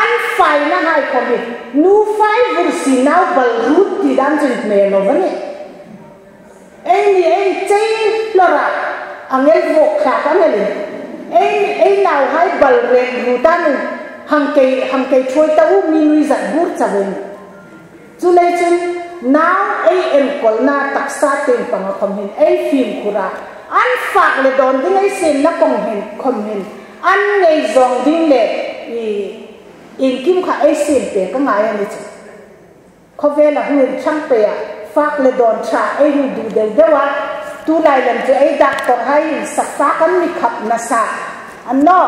[SPEAKER 1] an fai na hai khom hin nu fai vur si nau bal rut ti dan chu me no vani ai ni ai chei lora angel vo kha ka ne le ai ai nau hai bal ren ru ta nu hang ke hang ke choi ta u mi nui zat bur cha ven chu le chen now ai em kol na taksa ten pang khom hin ai phim khura. An phak le don ding ai sen na kong hin khom hin. An ngei zong ding le, i, in kim kha ai sen pe ka ngai ani chu. Kho ve la hu chang pe a phak le don cha ai hu du de de wa, tu lai lam chu ai dak to hai sak sa kan mi khap na sa. An no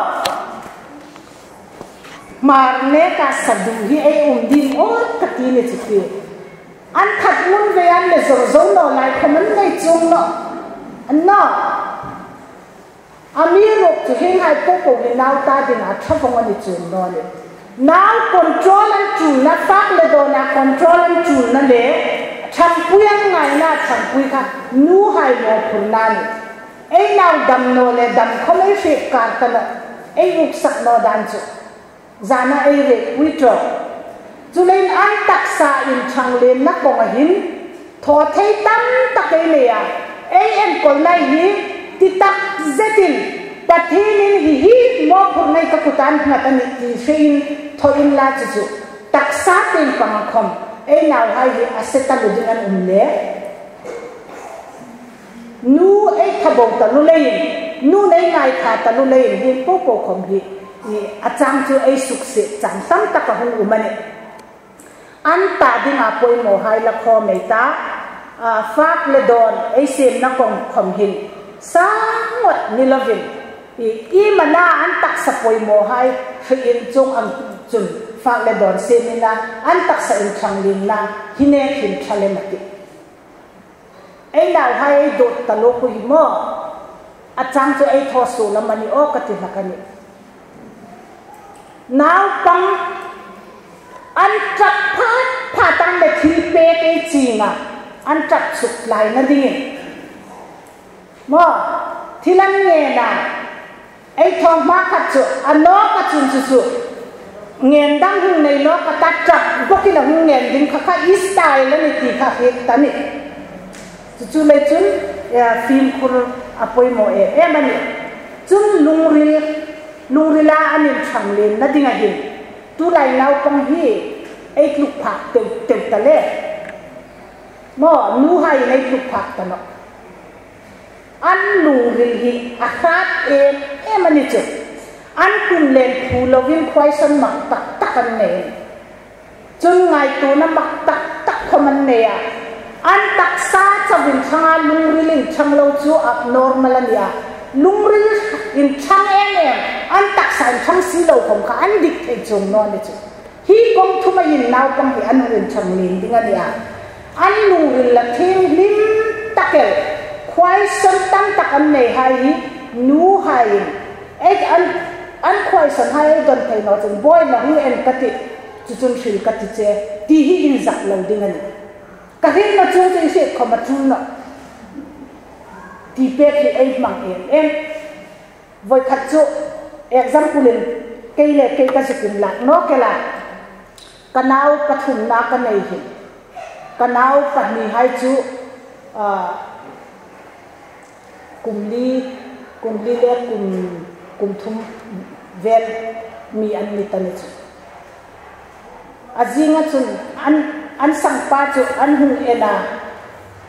[SPEAKER 1] mar ne ka sadu hi ai um din o ka ti ne chu ti an that mun ve an le zo nó no lai khaman nei chung no an no amiro chu heng hai po po ni nau ta din a thapong ani chung no ne nào control and tool na fak le do na control and tool na le cham puyang ngai na cham puy kha nu hai mo phun na ni ei nào dam no le dam không ei fe kar ta no ei uk sak no dan chu zana ai re withdraw. Chu lên ai tak sa in chang le na ko ma hin. Tho thei tam tak ei le ya ei em kol nai hi ti tak zetin ta pathin hi hi mo phur nai ka kutan na ta ni ti fein tho in la chu chu tak sa ten pang khom. Ei nau hai hi aseta lu ding an um le nu ei thabong ta lu lein nu nei ngai kha ta lu lein hi po po khom hi ni achang chu ei suk se chang tam ta ka hu umane. An ta ding a poi mo hai la kho me ta, a fak le don ei sem na kong khom hin. Sa ngot ni lovin i i mana an tak sa poi mo hai khi in chung ang chun fak le don se sem na, an tak sa in chang lin na, hine hin chale mati ei nào hai ai ta lo ku hi mo. Achang chu ei tho su la mani o ka ti la ka ni nào tăng ăn chặt phát phá tăng để chi bê cái gì mà ăn chặt sụp lại nó đi. Mà thì lần nghe là ấy thong má cắt chỗ ăn à, nó cắt chun chun chun nghiền đang hung này nó cắt tắt chặt có khi là hung nghiền đến khá khá ít tài lên thì thì khá hết tani chú lấy chun à, phim khur apoi à, mo e em anh chun lùng riêng นูริลาอันนี้ฉังเลนนัดยังไงตุไลเราปองฮีไอ้ลูกผักเต็มเต็มตะเล่มอนูให้ในลูกผักตะเนาะอันนูริฮีอาคาตเอเอ็มันนี่เจอันคุณเลนผู้ลวิ่งควายสนมักตักตักกันเนจนไงตัวนั้นมักตักตักคมันเนี่ยอันตักซาจะวิ่งช้างลูงริลิงช่างเราจูอับนอร์มัลเนี่ย lung ril in chang em em an tak sa chang si lo khom kha an dik thei chung no ni chu. Hi kong thu mai in nau kong hi an rin chang lin ding ania an lung ril la thing lim takel. Khoai san tam tak an nei hai nu hai ek an an khoai san hai, don thei no chung boy ma hu en kati chu chun shil kati che, ti hi in zak lo ding ania cái hình nó chung thì sẽ không mà chu no thì biết thì em mang em. Em, với thật trụ em dám example lên cây này cây ta sẽ cùng lại nó cái là, cái nào, cái thùng na cái này hình cái nào, cái mi hai chú à cùng đi cùng đi lệ cùng cùng thùng vel mi ăn mi tan chú à gì ngắt chung ăn an sang pa chu an hung à.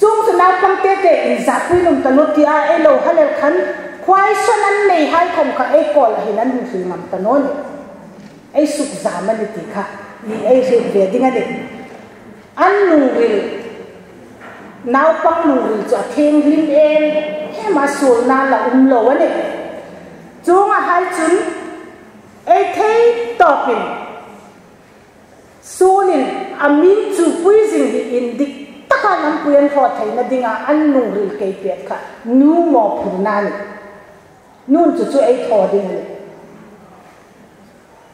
[SPEAKER 1] chung sa na pang te te in za pui num ta no ti a e lo halel khan khoai son an nei hai khom kha e kol hin an hu ngam ta non e suk zaman ti kha ni e se ve dinga de an nu wil nau pang nu wil cha theng lim en he ma sul na la um lo ane chunga hai chun e thei topin sunin amin chu puizing hi in dik taka nam puyan ho thai na dinga an nung ril kei pet kha nu mo phurnan nun chu chu ei tho ding le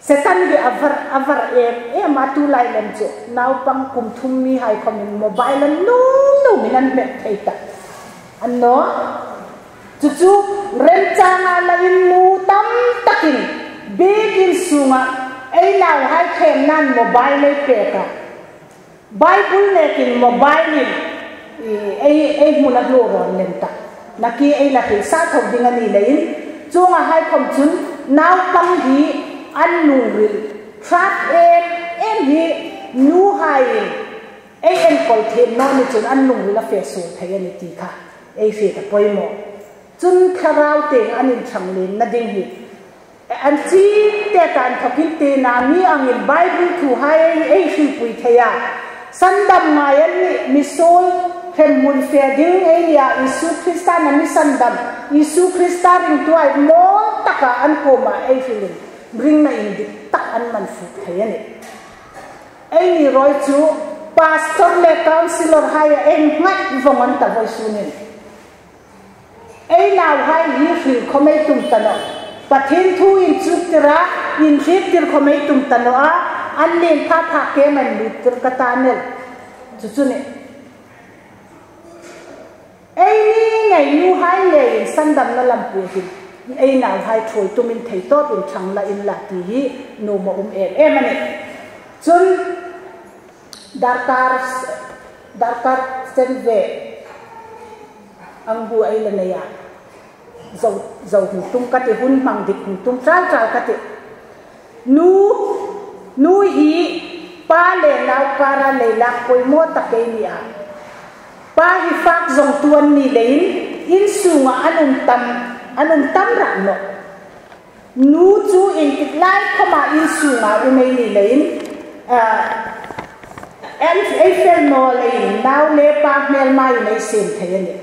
[SPEAKER 1] setan bi avar avar em e ma tu lai lem chu nau pang kum thum mi hai khomin mobile nu nu minan me thei ta an no chu chu rem changa la in mu tam takin begin sunga ei nào hai khem nan mobile lấy pe ka bible ne kin mobile này ei ei muốn a lo ron len ta naki ei la ki sa thok ding ani lein chunga hai khom chun naw pang hi an nu ril trap em em hi nu hai ei en kol the no ni chun an nu ril la fe so thai ani ti kha ei fe ta poi mo chun kharau te anin thang len na ding hi an chi te kan thokin te na mi angin bible thu hai ei hi pui thaya sandam ngayan ni misol hem mun fe ding ei ya isu krista na mi sandam. Isu krista ring tuai mo taka an ko ma ei feeling bring na indi tak an man fu thaya ni. Ei ni roi chu, pastor le counselor hai en ngat vongan ta voi su ni. Ei nào hai hi fil khomei tum tano. Pathin thu in chuk tira, in khit tir khomei tum tano a an len tha tha ke man li tur ka ta nel chu chu ne ei ni ngai nu hai le in san dam na lam pu hi ei na hai thoi tu min thei to bin chang la in la ti hi no ma um em. Em ne chun darkar darkar sen ve ang bu ai la ne ya. Zau zau hùng tung ka te hun mang dik hùng tung trái trái ka te. Nu nu hi pa le lao para le la koi mo ta ke ni a pa hi fak zong tuan ni lein in su nga anum tam anum tam ra no nu chu in tik lai khoma in su nga u mei ni lein a em em fel no lein now le pa mel mai nei sem thế ni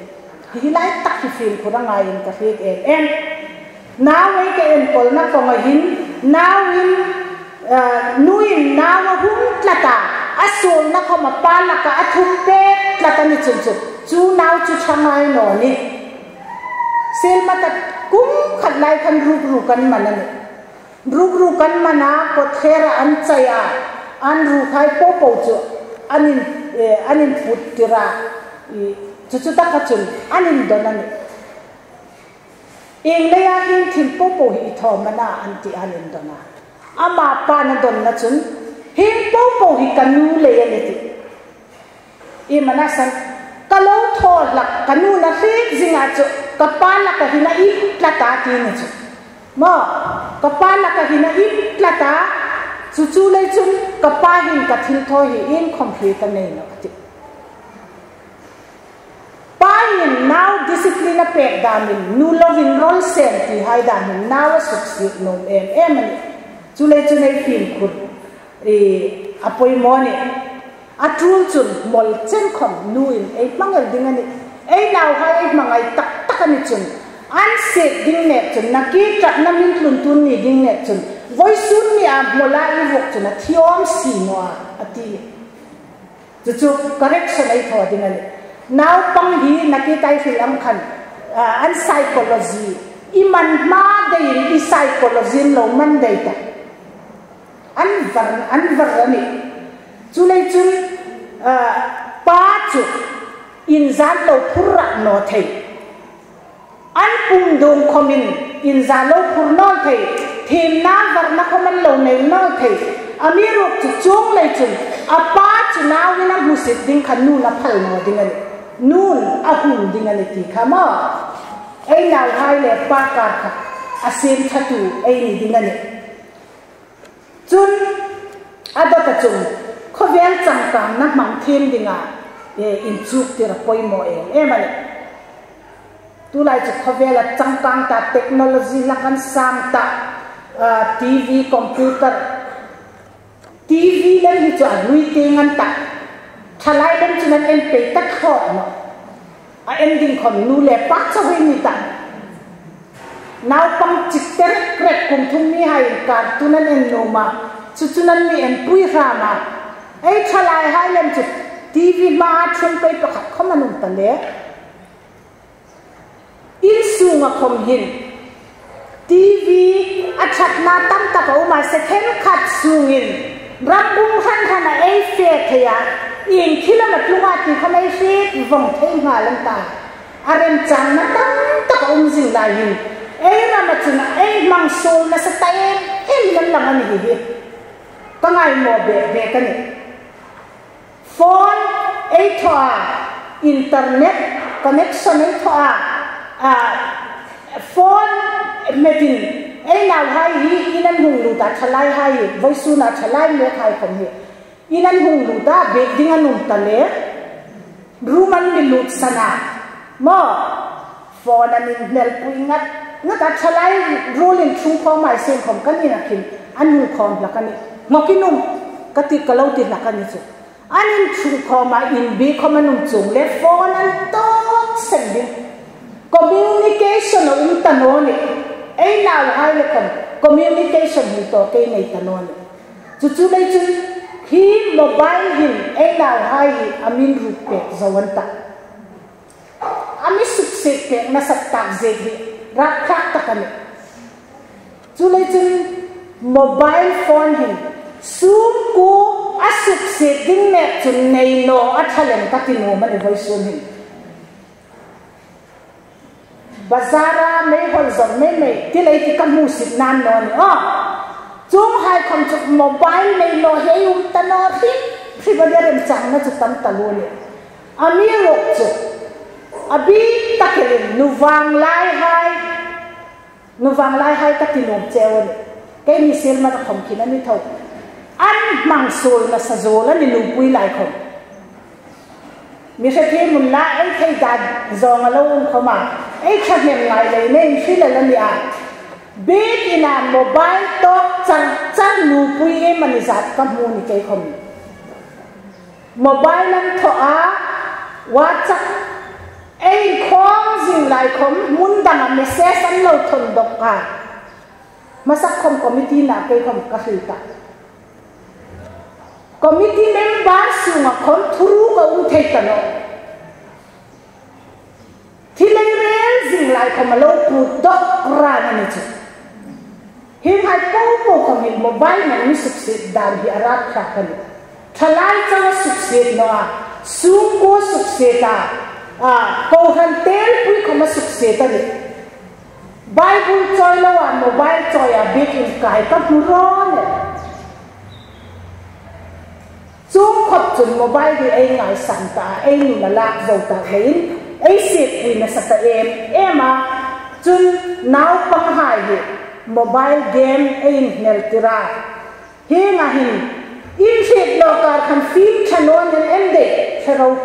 [SPEAKER 1] hi lai tak hi fil ko ra ngai in ka hik em em. Now we ke em pol na ko hin now in nuin nawa hum tlata asul na ko ma ka athum pe tlata ni chun chu chu now chu chamai no ni sel mata kum khat lai khan ru ru kan man ni ru ru kan mana ko thera an chaya an ru khai po po chu anin anin phut tira chu chu ta ka chun anin donani ing le hin thim po po hi tho mana an anin dona ama pa na don na chun hin po po hi kanu le ya le ti i mana san kalo tho la kanu na fi zinga chu ka pa la ka hina i tla ta ti ni chu. Mo ka pa la ka hina i tla ta chu chu le chun ka pa hin ka thil tho hi in complete nei no ti. Pain now discipline pek damin nu loving rol sen ti hai damin now succeed no em em ni chule chule film khut e apoi moni atul chun mol chen khom nu in e mangal ding ani e ấy mang mangai tak tak ani chun an se ding ne chun na ki tak na min tlun tun ni ding ne chun voi sun ni a mola i vok chun a thiom si no ati chu chu correction ai tho ding ani now pang hi nakitai fil am khan an psychology. Iman ma đây in psychology lo man đây ta ăn var an var ani chulai chun pa ờ, chu in zan lo phurra no thei an pum dom khomin in za lo phur no thei thêm na var na khoman lo nei no thei ami rok chu chung lai chun. Apa chu na wina musit ding khan nu na phal no ding ani. Nun ahum dingan ti khama ai nào hai le pa ka kha. Asim thatu ai ni dingan chun. Ada ta kho khovel chang tam na mang thêm dinga e in chuk tira poi mo e e male tu lai chu khavela changkang ta technology la kan sam ta tv computer. Tv len hi chu lui te ngan ta thalai len chu nan en pe ta kho no a ending khon nu le pak cha hui ni ta. นาปังจิตเตอร์เกรดคุมทุ่มมีให้การตุนันเอ็นโนมาชุดนั้นมีเอ็นปุยรามาไอ้ชลายให้เล่นจุดทีวีมาชวไปประคับเขามานุ่มตันเดอินสูงคมหินทีวีอัชัดนาตั้มตะปูมาเสเข็มขัดสูงินรับบุ้งขันขนาไอ้เฟทยาอินที่ละมัดลุงอาตีเขาไม่เฟทวงเทมาลันตาอารมณ์จังนะตั้มตะปูมจิงลายิน ấy ra ma chuna ấy mang sol là sẽ tay em. Em lần lần anh hiểu biết. Có ngày mò về về cái này. Phone, ấy thoa internet, connection ấy thoa à phone meeting ấy nào hay hi inan hùng lù ta chalai hay. Với su na chalai mẹ hay không hi inan hùng lù ta be ding hùng ta le ruman mi lut sana mo phone an in nel puingat nga ta chalai rolling through kho mai sen khom kan ni na kin anu khom la kan ni ngokinum, kati kalau ti la kan ni chu. Anin through kho ma in bi khomanum chung le phone an to sen ding communication um ta no ni ei na hai le kon communication hi to ke nei ta no ni chu chu le chu khi mobile hin ai nào hai amin rupe zawanta ami success pe na sat tak je hi rak khak takani chu nei chu mobile phone hin sum ko asuk se ding ne chun nei no athalem katino ma de voice hin bazara mấy hol zon mấy mấy ti lấy ti kan mu sit nan no ni. Oh chung hai khom chuk mobile mấy lo he um ta no thi phi ba der chang na chu tam ta lo ni. Ami rok chu abi takelin nuwang lai hai. Nuwang lai hai takinom ti ke ni sel ma khom khina ni thau an mang sol na sa zola ni lu pui lai khom mi se ke mun la ai thai da zong alo um khoma ai khát niệm lai le nên phi la la ni a be ina mobile to chan chan lu pui e mà giặt ka mu ni ke khom mobile lam tho a whatsapp เอ้ความจิงหลายคมมุนดังเมเซสันเราทนดกกามาสักคนก็ไม่ตี้นาไปคมกระสือกันคอมมิตี้เมมบอร์สูงคนทุรุกอุทัยกันเนาะที่เลเรียนจิงหลายคมเราปูดกรานันจิหิมไฮปูปูคอมมิโมบายมันมีสุขสิทธิ์ดานที่อาราบนาคันทลายจังสุขสิทธิ์เนาะสูงกว่าสุขสิทธิ์อะ à câu hàn tel pui không mà sụp xịt à Bible chơi lâu à mobile chơi à biết in cái các mù rô nè chúng khắp chun mobile thì anh ngài sẵn ta anh là lạc dầu ta lấy ấy xịt thì nó ta em. Em à chun nào bằng hai hi mobile game ấy nel tira hi nga hi in xịt lo cả khăn phim channel nên em để charo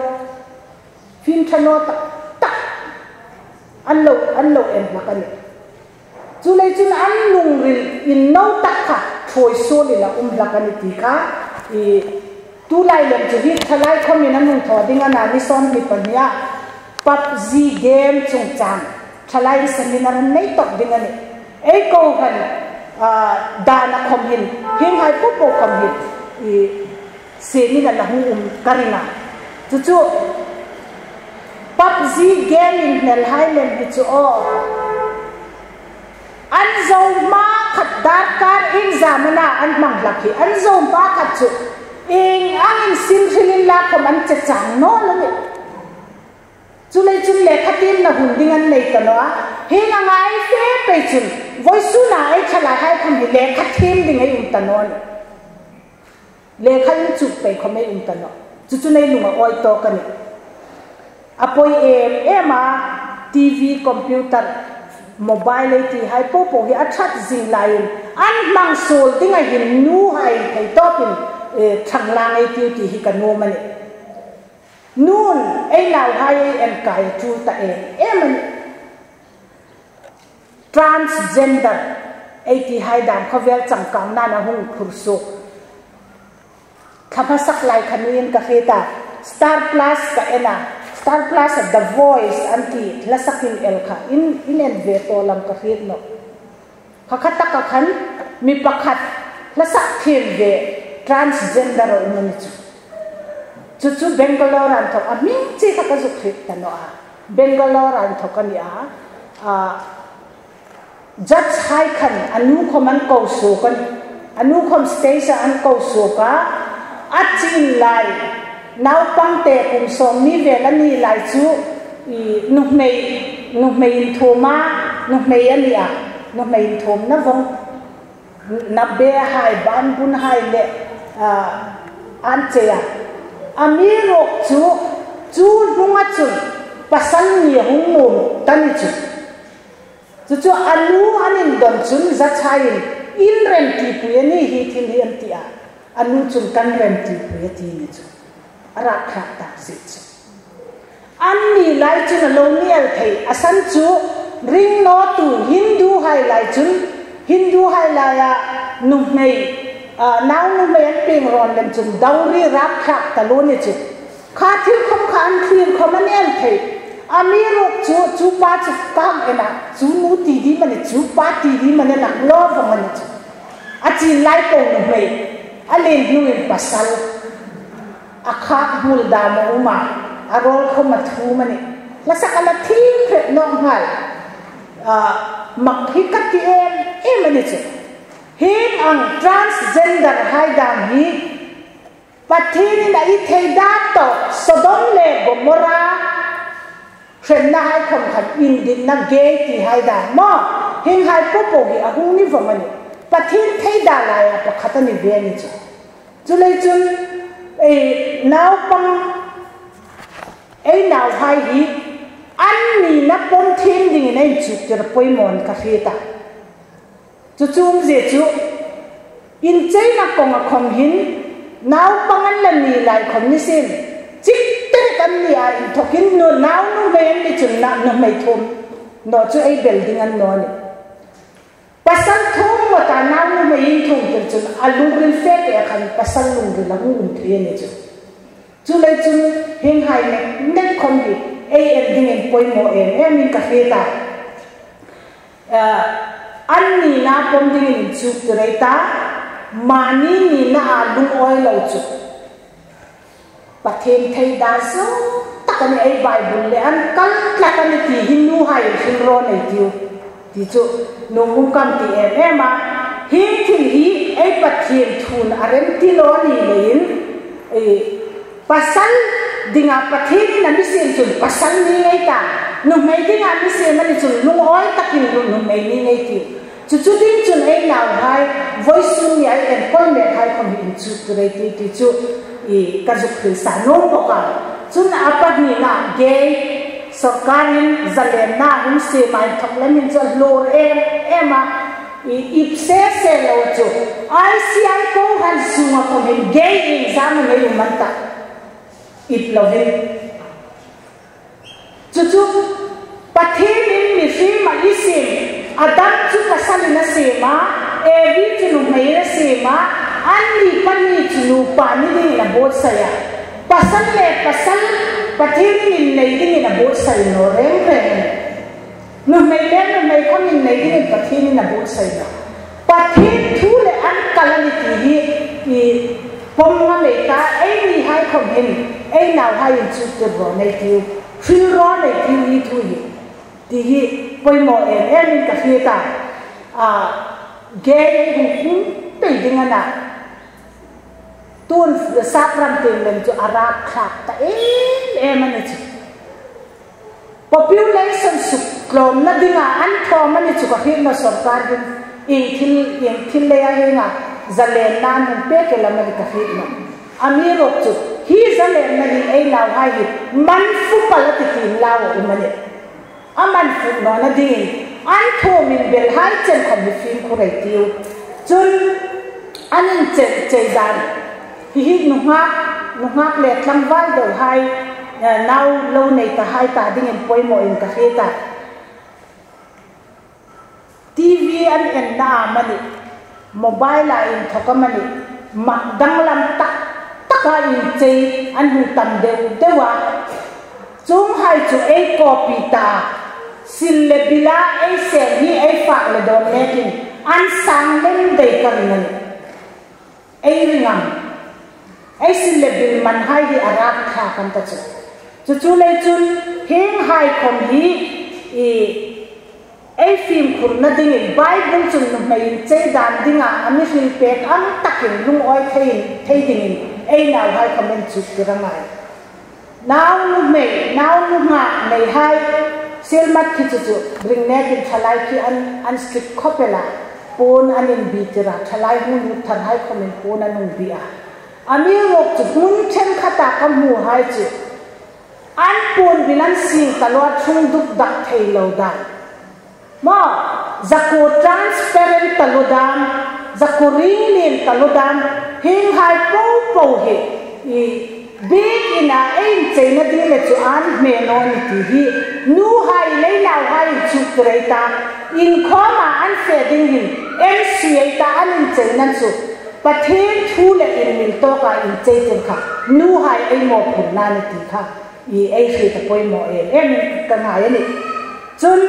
[SPEAKER 1] phim channel ta ta ăn lẩu ăn lẩu em là cái này. Chú lấy chú ăn lùng rì in nấu tắc cả thôi số là um là cái này tí cả thì tu lại làm chú hít thay lại không nên ăn lùng thọ đi ngang nào đi son đi phần nhá PUBG game chung chang thalai seminar nei tok ding ấy câu ko han là không hin him hai phút bộ không hin thì se ni là hu um karina chú bắt PUBG game in nel highland bi chu o an zo ma khat dar kar in zamana an mang lakhi an zo ma khat chu ing ang in sim thilin la khom an cha chang no la ni. Chú lấy chú lệ khát tin là hùng đinh ăn này tao nó hi là ngay phê bề chun với su na ai chả lại hai thằng lệ khát tin đinh ấy um tao nó lệ khát chụp bề không ấy um tao nó chú chú này lùng oi to cái này apoi em eh, ema à TV computer, mobile eh, ti hai po po, hi achat zing lai. An mang sol tinga hin nu hai thai topin e eh, thằng lang ấy ti ti hi kan no mani. Nun ai nào hai em kai chu ta e em transgender ai ti hai dam khavel chang kam na na hung khur su khapa sak lai khanin ka feta star plus ka ena star plus the voice, anti lasakin elka in in en veto lam ka khit no. Khakata ka khan mi pakhat lasak sak ve transgender umani chu chu chu. Bengalore an thok a mi chi ka ka zuk khit ta no, a bengalore an thok ani a a, judge hai khan anu khoman ko su kan anu khom station an ko su ka achin lai nau pang te cùng som mi về là ni lại chú. I nu mei nu mei in thoma nu mei ani a nu mei in thom na vong. Na be hai ban bun hai le à an che à. Ami ro chu chú bunga chu pasan ni hung mum tani chu chu chu anu anin don chun za chain in rem ti pu ni hi thil hi an ti à anu chun kan rem ti pu ti ni chu ara kha ta si chu an ni lai chun lo nial thei asan chu ring no tu hindu hai lai chun hindu hai la ya nu nei nau nu mai an ping ron lem chun dauri rak khak ta lo ni chu kha thil khom khan thil khom an el thei ami ro chu chu pa chu kam ena chu nu ti di mane chu pa ti di mane nak lo va mane chu a chi lai ko nu mai a len nu in pasal a kha da mo uma a rol ma thu mane la sakala thi kret no hal a mak hikati em em mane chu him ang transgender hai dam hi pathini na i thei da to sodom le gomora khen na hai khom khat in din na ge ti hai da mo hing hai po gi ahung ni vamani pathin thei da la ya pa ve ni chu chu le chun e naw pang e naw hai hi an ni na pom thin ding nei chu ter poi mon ka khita chu chum je chu in chei na kong a khom hin naw pangan la ni lai khom ni sim chik te kan ni a in thokin no naw nu ve ni chun na no mai thum no chu ai building an no ni pasal thum mà ta nào nó mà yên thùng chân chứ alu bên phép để khăn pasang lùng được là ngu thuê này chứ chú lấy chú hiện hai này nét không gì ai em đi em quay mò em em mình cà phê ta anh nì na bông đi chụp chú tụi ta mà nì nì na alu oai lâu chứ, và thêm thấy đa số tắc anh ai bài bùn lẽ anh cắn là anh thì hinu hay sinh ro này tiêu đi chỗ nông no mu kam ti em me ma hi thi hi ai tiền thun aren ti lo ni le in e pasal dinga pathen na mi sen chun pasan ni ngai ta no mai dinga mi sen na ni chun lu oi takin nu mai ni ngai tiu chu chu ding chun ai nào hai voice sun ni ai en pon me hai khom hin chu tu thì ti ti chu i ka zu khri sa no ko ka chun apat ni na gay sarkarin zalen na hum se mai thok le min chol lor em. Ema i ip se se lo chu ai si ai ko han su ma ko hin ge exam me lu man ta. Ip lo hin chu chu pathin min mi fi ma isim adam chu pasal na sema evi chu mai na sema anni pani chu pa ni ni na bot saya pasal le pasal pathin ni nei ni na bot sai no reng reng no mai le, no mai ko ni nei ni pathin ni na bot sai da pathin thu le an kalani ti hi, i pom nga me ta ai ni hai khom hin ai nào hai chu tu ro nei tiu phi ro nei tiu ni thu hi. Ti hi, poi mo e em em ka fi ta. A, ge hu hu pe ding ạ tun sa ram te lem chu ara kha ta em em ana chu population su klom na dinga an tho mani chu ka hi na sarkar din in thil in thil le ya nga zalen nan hun pe ke lam ka hi na amiro chu hi zalen na ni ai law hai. Man fu pala ti tin law umane aman fu, no na ding an tho min bel hai, chen khom mi fin khu rai tiu chun anin che che dan hi hi nu ngak nu ngak le tlam vai do hai nau lo nei ta hai ta ding en poi mo in ka he ta an en na mani mobile la in thokamani ma dang danglam tak taka in chei an hu tam de dewa chung hai chu e copy ta sin le bila e se ni e fa le don lekin an sang len de kan mani e ringam ai xin lệ bình man hai di arak kha kan ta chu. Chu chu le chun, heng hai khom hi e ai phim khur na ding in bible chun nu mai che dan ding a ami hil pek am takin lung oi thei thei ding in ai nào hai comment chu kira mai nào nu me nào nu ma nei hai, sel mat ki chu chu bring ne kin thalai ki an an skip khopela, pon an in bi tira thalai hu nu thar hai comment pon an nu bi a ami rok chu hun khata kam mu hai chu. An pon bilan sing kalwa thung duk dak thei lo dan ma, zako transparent talodam zako ringin talodam hing hai po po he. I, big ina ein chaina di le chu an me no ni ti hi. Nu hai le lau hai chu kreita in khoma an fe ding hin em ta an in chaina chu pathen thu le in mil to ka in chei chen kha nu hai ai mo phun na ni ti kha i ai khi ta poi mo em em ka nga ya ni chun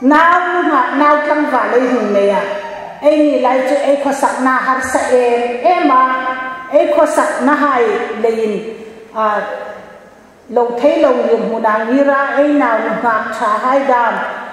[SPEAKER 1] nào mà nào căng vào lấy hùng này à ai ni lại cho ai khó sắc na har sa em em mà ai khó sắc na hai lein à lâu thấy lâu dùng hùng nàng đi ra ai nào ngạc trả hai đam ai nào pasal hai đam ram đama ai kir độc tâm ta kan um ta sum le pal an mu sok na hi nu hai sum le pal an mi thon an mi thona ấy bằng đi ấy này hình nu ô yel no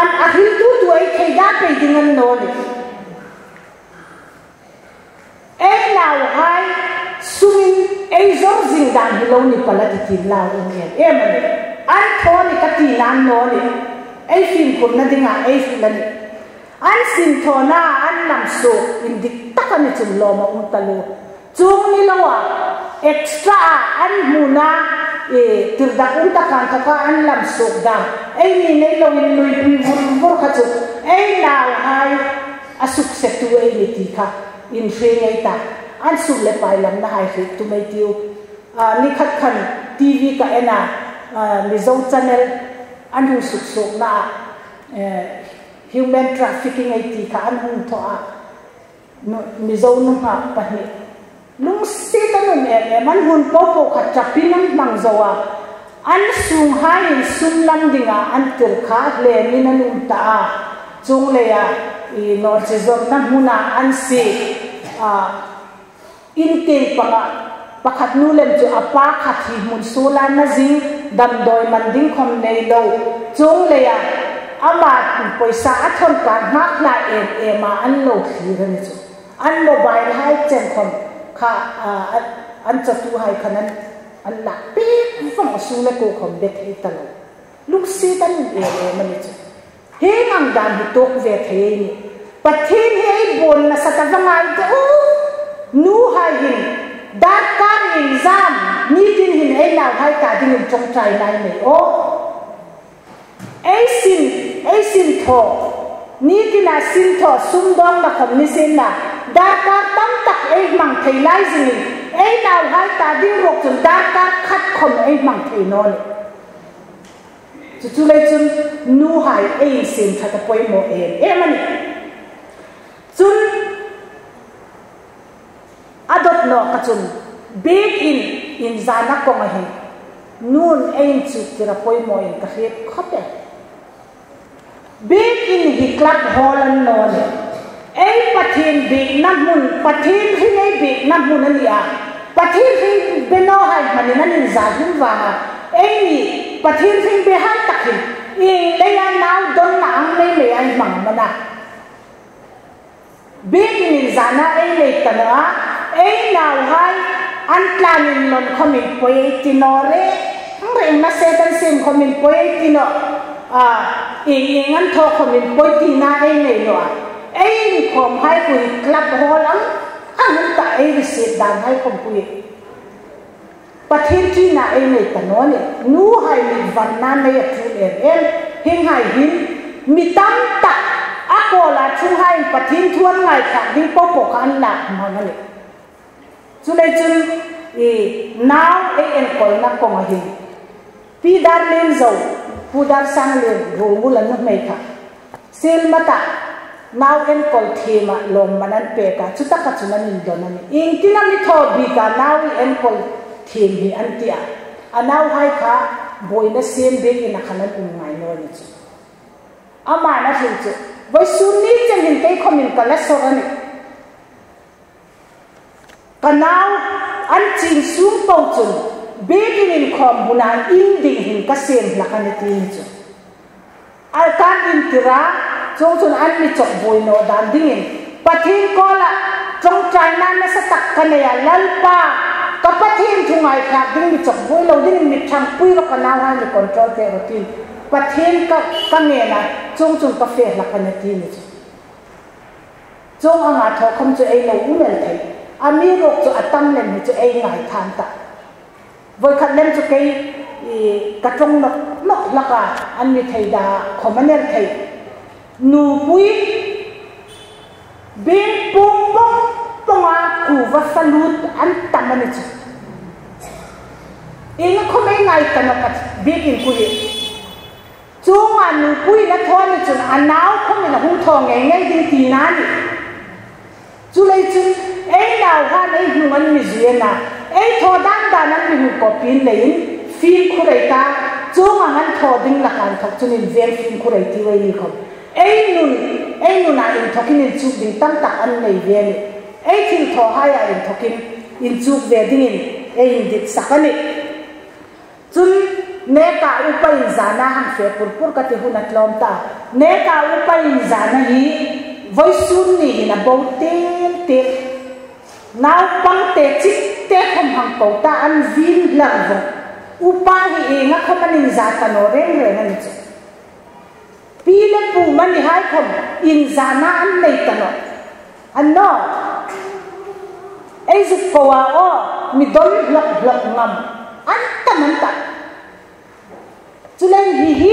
[SPEAKER 1] an a hi tu tu ai thei da pe ding an no ni. Ai nào hai, sumin ai zo zing dan hi lo ni pala ti tin lao ong yen em an tho ni ka ti nan no ni. Ai phim cũng nó đi ngã ai phim lần anh xin thọ na anh làm số in đi tất cả những chuyện lo mà ông ta lo. Chung ni lo à extra anh muna e từ da ông ta kan ta anh làm số đam anh ni nei lo in lui lui vur vur kha chu ai nào hai asuk se tu anh ni ti kha in fe ngai ta. Anh sum le pai lam na hai fe tu mai tiu ni khat khan tv ka ena mi zong channel anh hu suk suk na. Human trafficking ai ti kha an hung tho a mi zong nu ha pa ni nung si ta nu me eh, me eh, man hun po po kha chapi nam mang zo a an sung hai in sum lam dinga, an tir kha le mi na nu ta a chung le ya, i no che zo na huna an si, a, in te pa pakhat nu lem chu apa khat hi mun su la na ji dam doi man ding khom nei lo. Chung le ya ama poisa athon ka mak na em em ma an lo khi ren chu. An mobile hai chen khom kha an cha tu hai khanan an la pi fong su le ko khom bet hi ta lo lung si tan e e ma ni chu he ngam dan bi tok ve the ni pathin he bon na sa ta vangai te o nu hai hin dar kan in zam ni tin hin ai nào hai cả ding trong trai này này. Ô ai xin ai xin thọ ni ki na sin tho sum dong là không ni sin na. Da ka tam tak ei mang thầy lai gì ei nào hai ta di rok chun da ka khat khom ei mang thầy no này chu chu le chun nu hai ai xin thật là quay mò em. Em anh chun adot no ka chun big in in zana ko nga hin nun ein chu tira poi mo in ka het khote big in hi club hall an no ei pathin big na mun pathin hi nei big na mun ani a pathin hi beno hai mani nan nin za hin wa ha ei ni pathin hi be hai takhin in le ya nau don na ang le le ai mang mana big in zana ei le tana ei nau hai an tlanin lon khomin poi tinore reng na se tan sim khomin à, tino a ăn thọ an mình khomin poi tina ei này nữa, ai khom hai kui club hall lắm, anh ta ai receipt dan hai khom kui pathin chi na ai nei ta nói này, nu hai mình van na này ya thu em em hing hai hin mi tam ta ako la thu hai pathin thuan thuần ngày sáng đi po kan la ma na ne chu nei chun ý now ai en kol na ko ma hin pi dar len zo pu sang len rung mu lan na mai kha mà mata now en kol thema lom manan pe ka chuta ka chunan in donan in thôi tho bi ka now en kol thì hi an À anau hai kha boi na sen be in khanan um ngai no ni chu. Ama na hin chu với sun chân hình hin không mình có lẽ sợ anh. Cả nào, anh sum xuống bầu be beginin kom bunan in ding hin ka sen la kan ti ni chu al kan in tira chung chun an mi chok boi no dan ding in pathin ko la trong chai na na sa tak kan ya lal pa ka pathin thungai khak ding mi chok boi lo ding mi thang pui ro kana ha ni control te ro tin pathin ka ka nge na chung chung ka fe la ka na ti ni chung anga tho khom chu ei lo u mel thai ami rok chu atam len ni chu ei ngai than ta với khat lem cho cái ka trong nok nok la ka an mi thai da khomaner thai nu pui bin pum pum tonga ku va salut an tamani chu inga khome ngai kana kat bikin ku ye chunga nu pui na thon ni chun anau khome na hung thong ngai ngai ding ti na chú chu lei chun ei nau ha nei anh man mi zia ấy thọ tho đàn da bị mi hu biến pin lein fin khu đấy ta chunga han thọ đinh là kan thọ cho nên vel fin khu đấy ti wei đi không. Ấy nun ấy nun na in thokin in chụp đinh tam tạc ăn nei ve ấy thiên thọ hai a in thokin in chụp về đinh in ấy in này, sakani chun cả ka upa in zana hàng phía pur pur cái thứ nát lom ta. Ne ka upa in zana hi với sun ni là bông te te nau pang te chik te khom hang ko ta an vin lang vo upa hi e nga khom an in za ta no reng reng an chu pi le pu man ni hai khom in zana an nei ta à, no an no. Ei zu ko wa o, mi don lok lok ngam an ta man ta. Chu len hi hi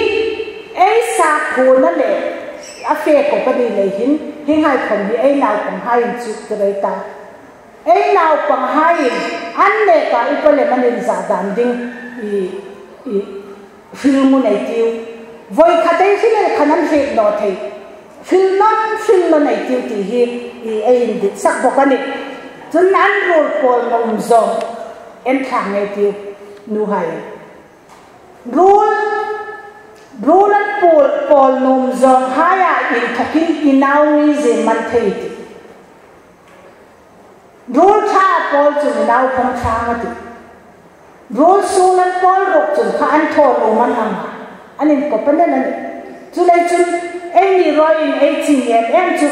[SPEAKER 1] ei sa ko na le a fe ko pa ni le hin hi hai khom hi ei nau khom hai chu ka dai ta ai nào bằng hai an le cả ít pa le manin za dan ding i i film mu với tiu voi khate này khả năng he đó thì phim nó, phim lo này tiêu thì hi i ai in dit sak bo ka ni rồi còn rol pol em thằng này tiêu. Nu hai à, rule rule at pol pol nom zong haya in thokin inau nào như gì mà thấy rule tha pol chu dau phong tha ma ti rule su lan pol rok chu kha an tho no man ang anin ko pan na chu lai chu em ni roi in ai chi em em chu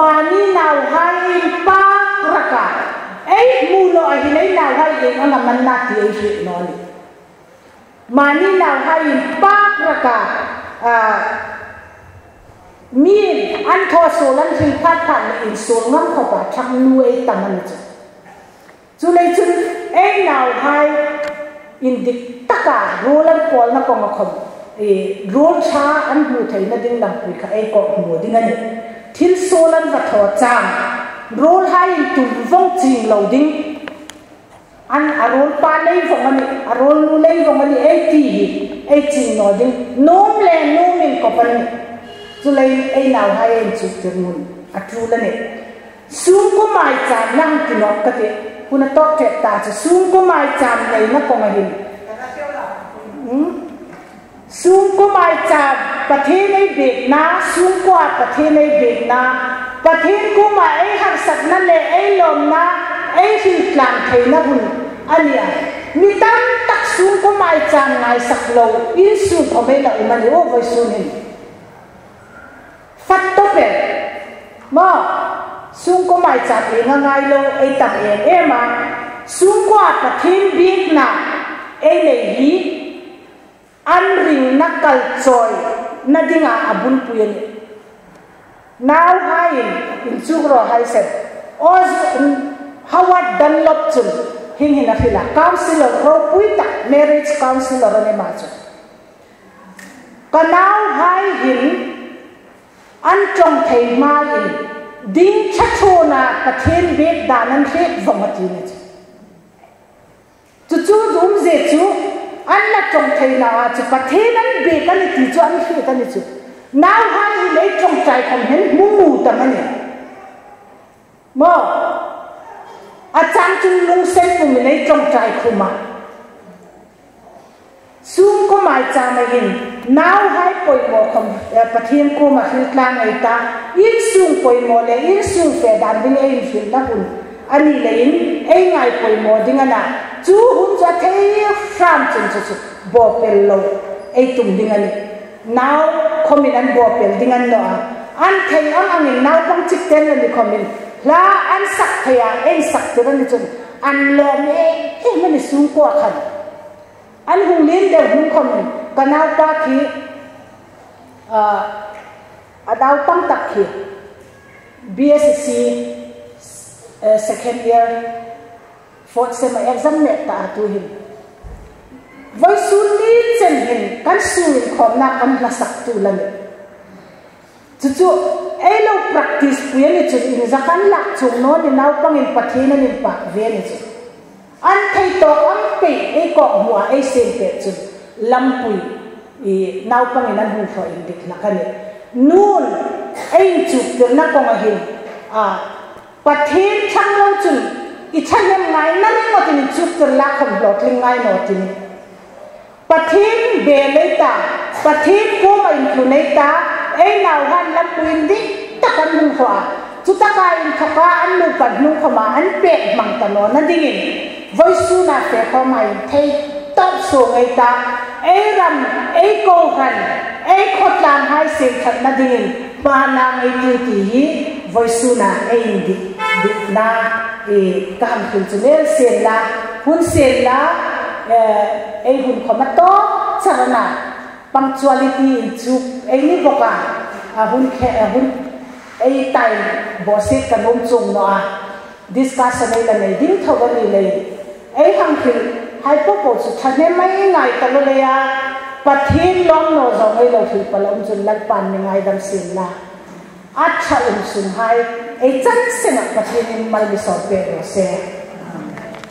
[SPEAKER 1] mani nau hai in pa raka ei mu lo hi nei nau hai in ona man na ti ei shi no ni ma ni nau hai in pa raka mani nào hay số lần thì phát phản in số ngắm khó bà chẳng nuôi tầm anh chứ. Chú lấy chú em nào hay, in đi tất cả rô lần quả nó không e rô cha ăn hù thấy nó đừng làm quỷ cả em có mùa đừng anh thiên số lần và thọ chạm rô hay in tù vong trình lâu đinh. An arol pa lei vong ani anh nu lei vong ani ei ti hi ei ching no ding nom le nom in ko pan chu lei ei naw hai en chu ter mun a tru la ne sung ko mai cha nang ti no ka te kuna to ke ta chu sung ko mai cha nei na ko ma hin sung ko mai cha pathe nei be na sung ko pathe nei be na pathe ko mai ei har sat na le ei lom na ei hin tlang thei na hun alia mi tam tak sung ko mai chan ngai sak lo in su ko me la ma o voi su ni phát to pe ma sung ko mai cha pe nga ngai lo ei tam em. E ma sung ko ta thin biết na ấy này hi an ring na kal choi na dinga abun puyen now hai in chu ro hai se oz howard dunlop chu hin hin afila counselor ro pui ta marriage counselor ne ma chu ka now hai hin ăn trong thei ma in ding cha chu na ka then be danan he vamati chứ, chú chú dùng je chú, ăn là trong thầy na à chu cái then an biết cái ni ti chu an he ka ni chu hai lấy trong trái không hết mu tầm anh mơ à chang chú lung sen của lấy trong trái không mà. Sung có mai cha mà nhìn now hai bồi mò không bát thiên cô mà hin lang ấy ta. In sung bồi mò lấy in sung phê đàn đinh ấy hin ta hun. Anh lấy in ấy ngày bồi mò đinh anh à chú hun cho thấy phàm chân chân chân bỏ bền lâu ấy tung đinh anh now khomin an bo pel ding an no an thei ang ang in, now pang chik ten ni khomin la an sak thaya en sak te ni chun. An lo me e man sung ko khan. An hung len de hung khomin kanau pa khi a adau pang tak khi BSc second year, fourth sem exam net ta tu hin với sun đi chân hình căn sun khom na kan la sak tu lan chu chu ai lo practice pu ni chu in za kan la chung no ni nau pang in pathe na ni pa ve ni chu an thei to am pe e ko hua e sen pe chu lampui, i nau pang in an hu fo in dik lakane nun ein chu ke na ko ma hin. A pathe chang lo chu, i chang chan ngai na ri mo tin chu ke la kham lo tling ngai no tin. Pathin be le ta pathin ko ma in thu nei ta, ei nau han lampuin di ta kan nu hwa. Chu ta ka in thaka an nu pat nu khama an pe mang ta no na dingin voi su na te ko mai thei top so ngai ta. E ram e cô han e khot lam hai sự thật là điền ba nàng ngai tiêu ti với voi su na e đi di na e kam kun chu ne se la. Hun se la ai hun khoma to. Nào, punctuality in chu ai ni à. Hun khe a hun ai bỏ xếp cả nông chung no à. Discussion ai là nei ding thoga ni này ai hang thì hai po po chu thane mai ngai ta lo le ya pathin long no zo ngai lo thil palom chun lal pan ni ngai dam sin la at cha um sun hai ai chan se na pathin mal mi so pe se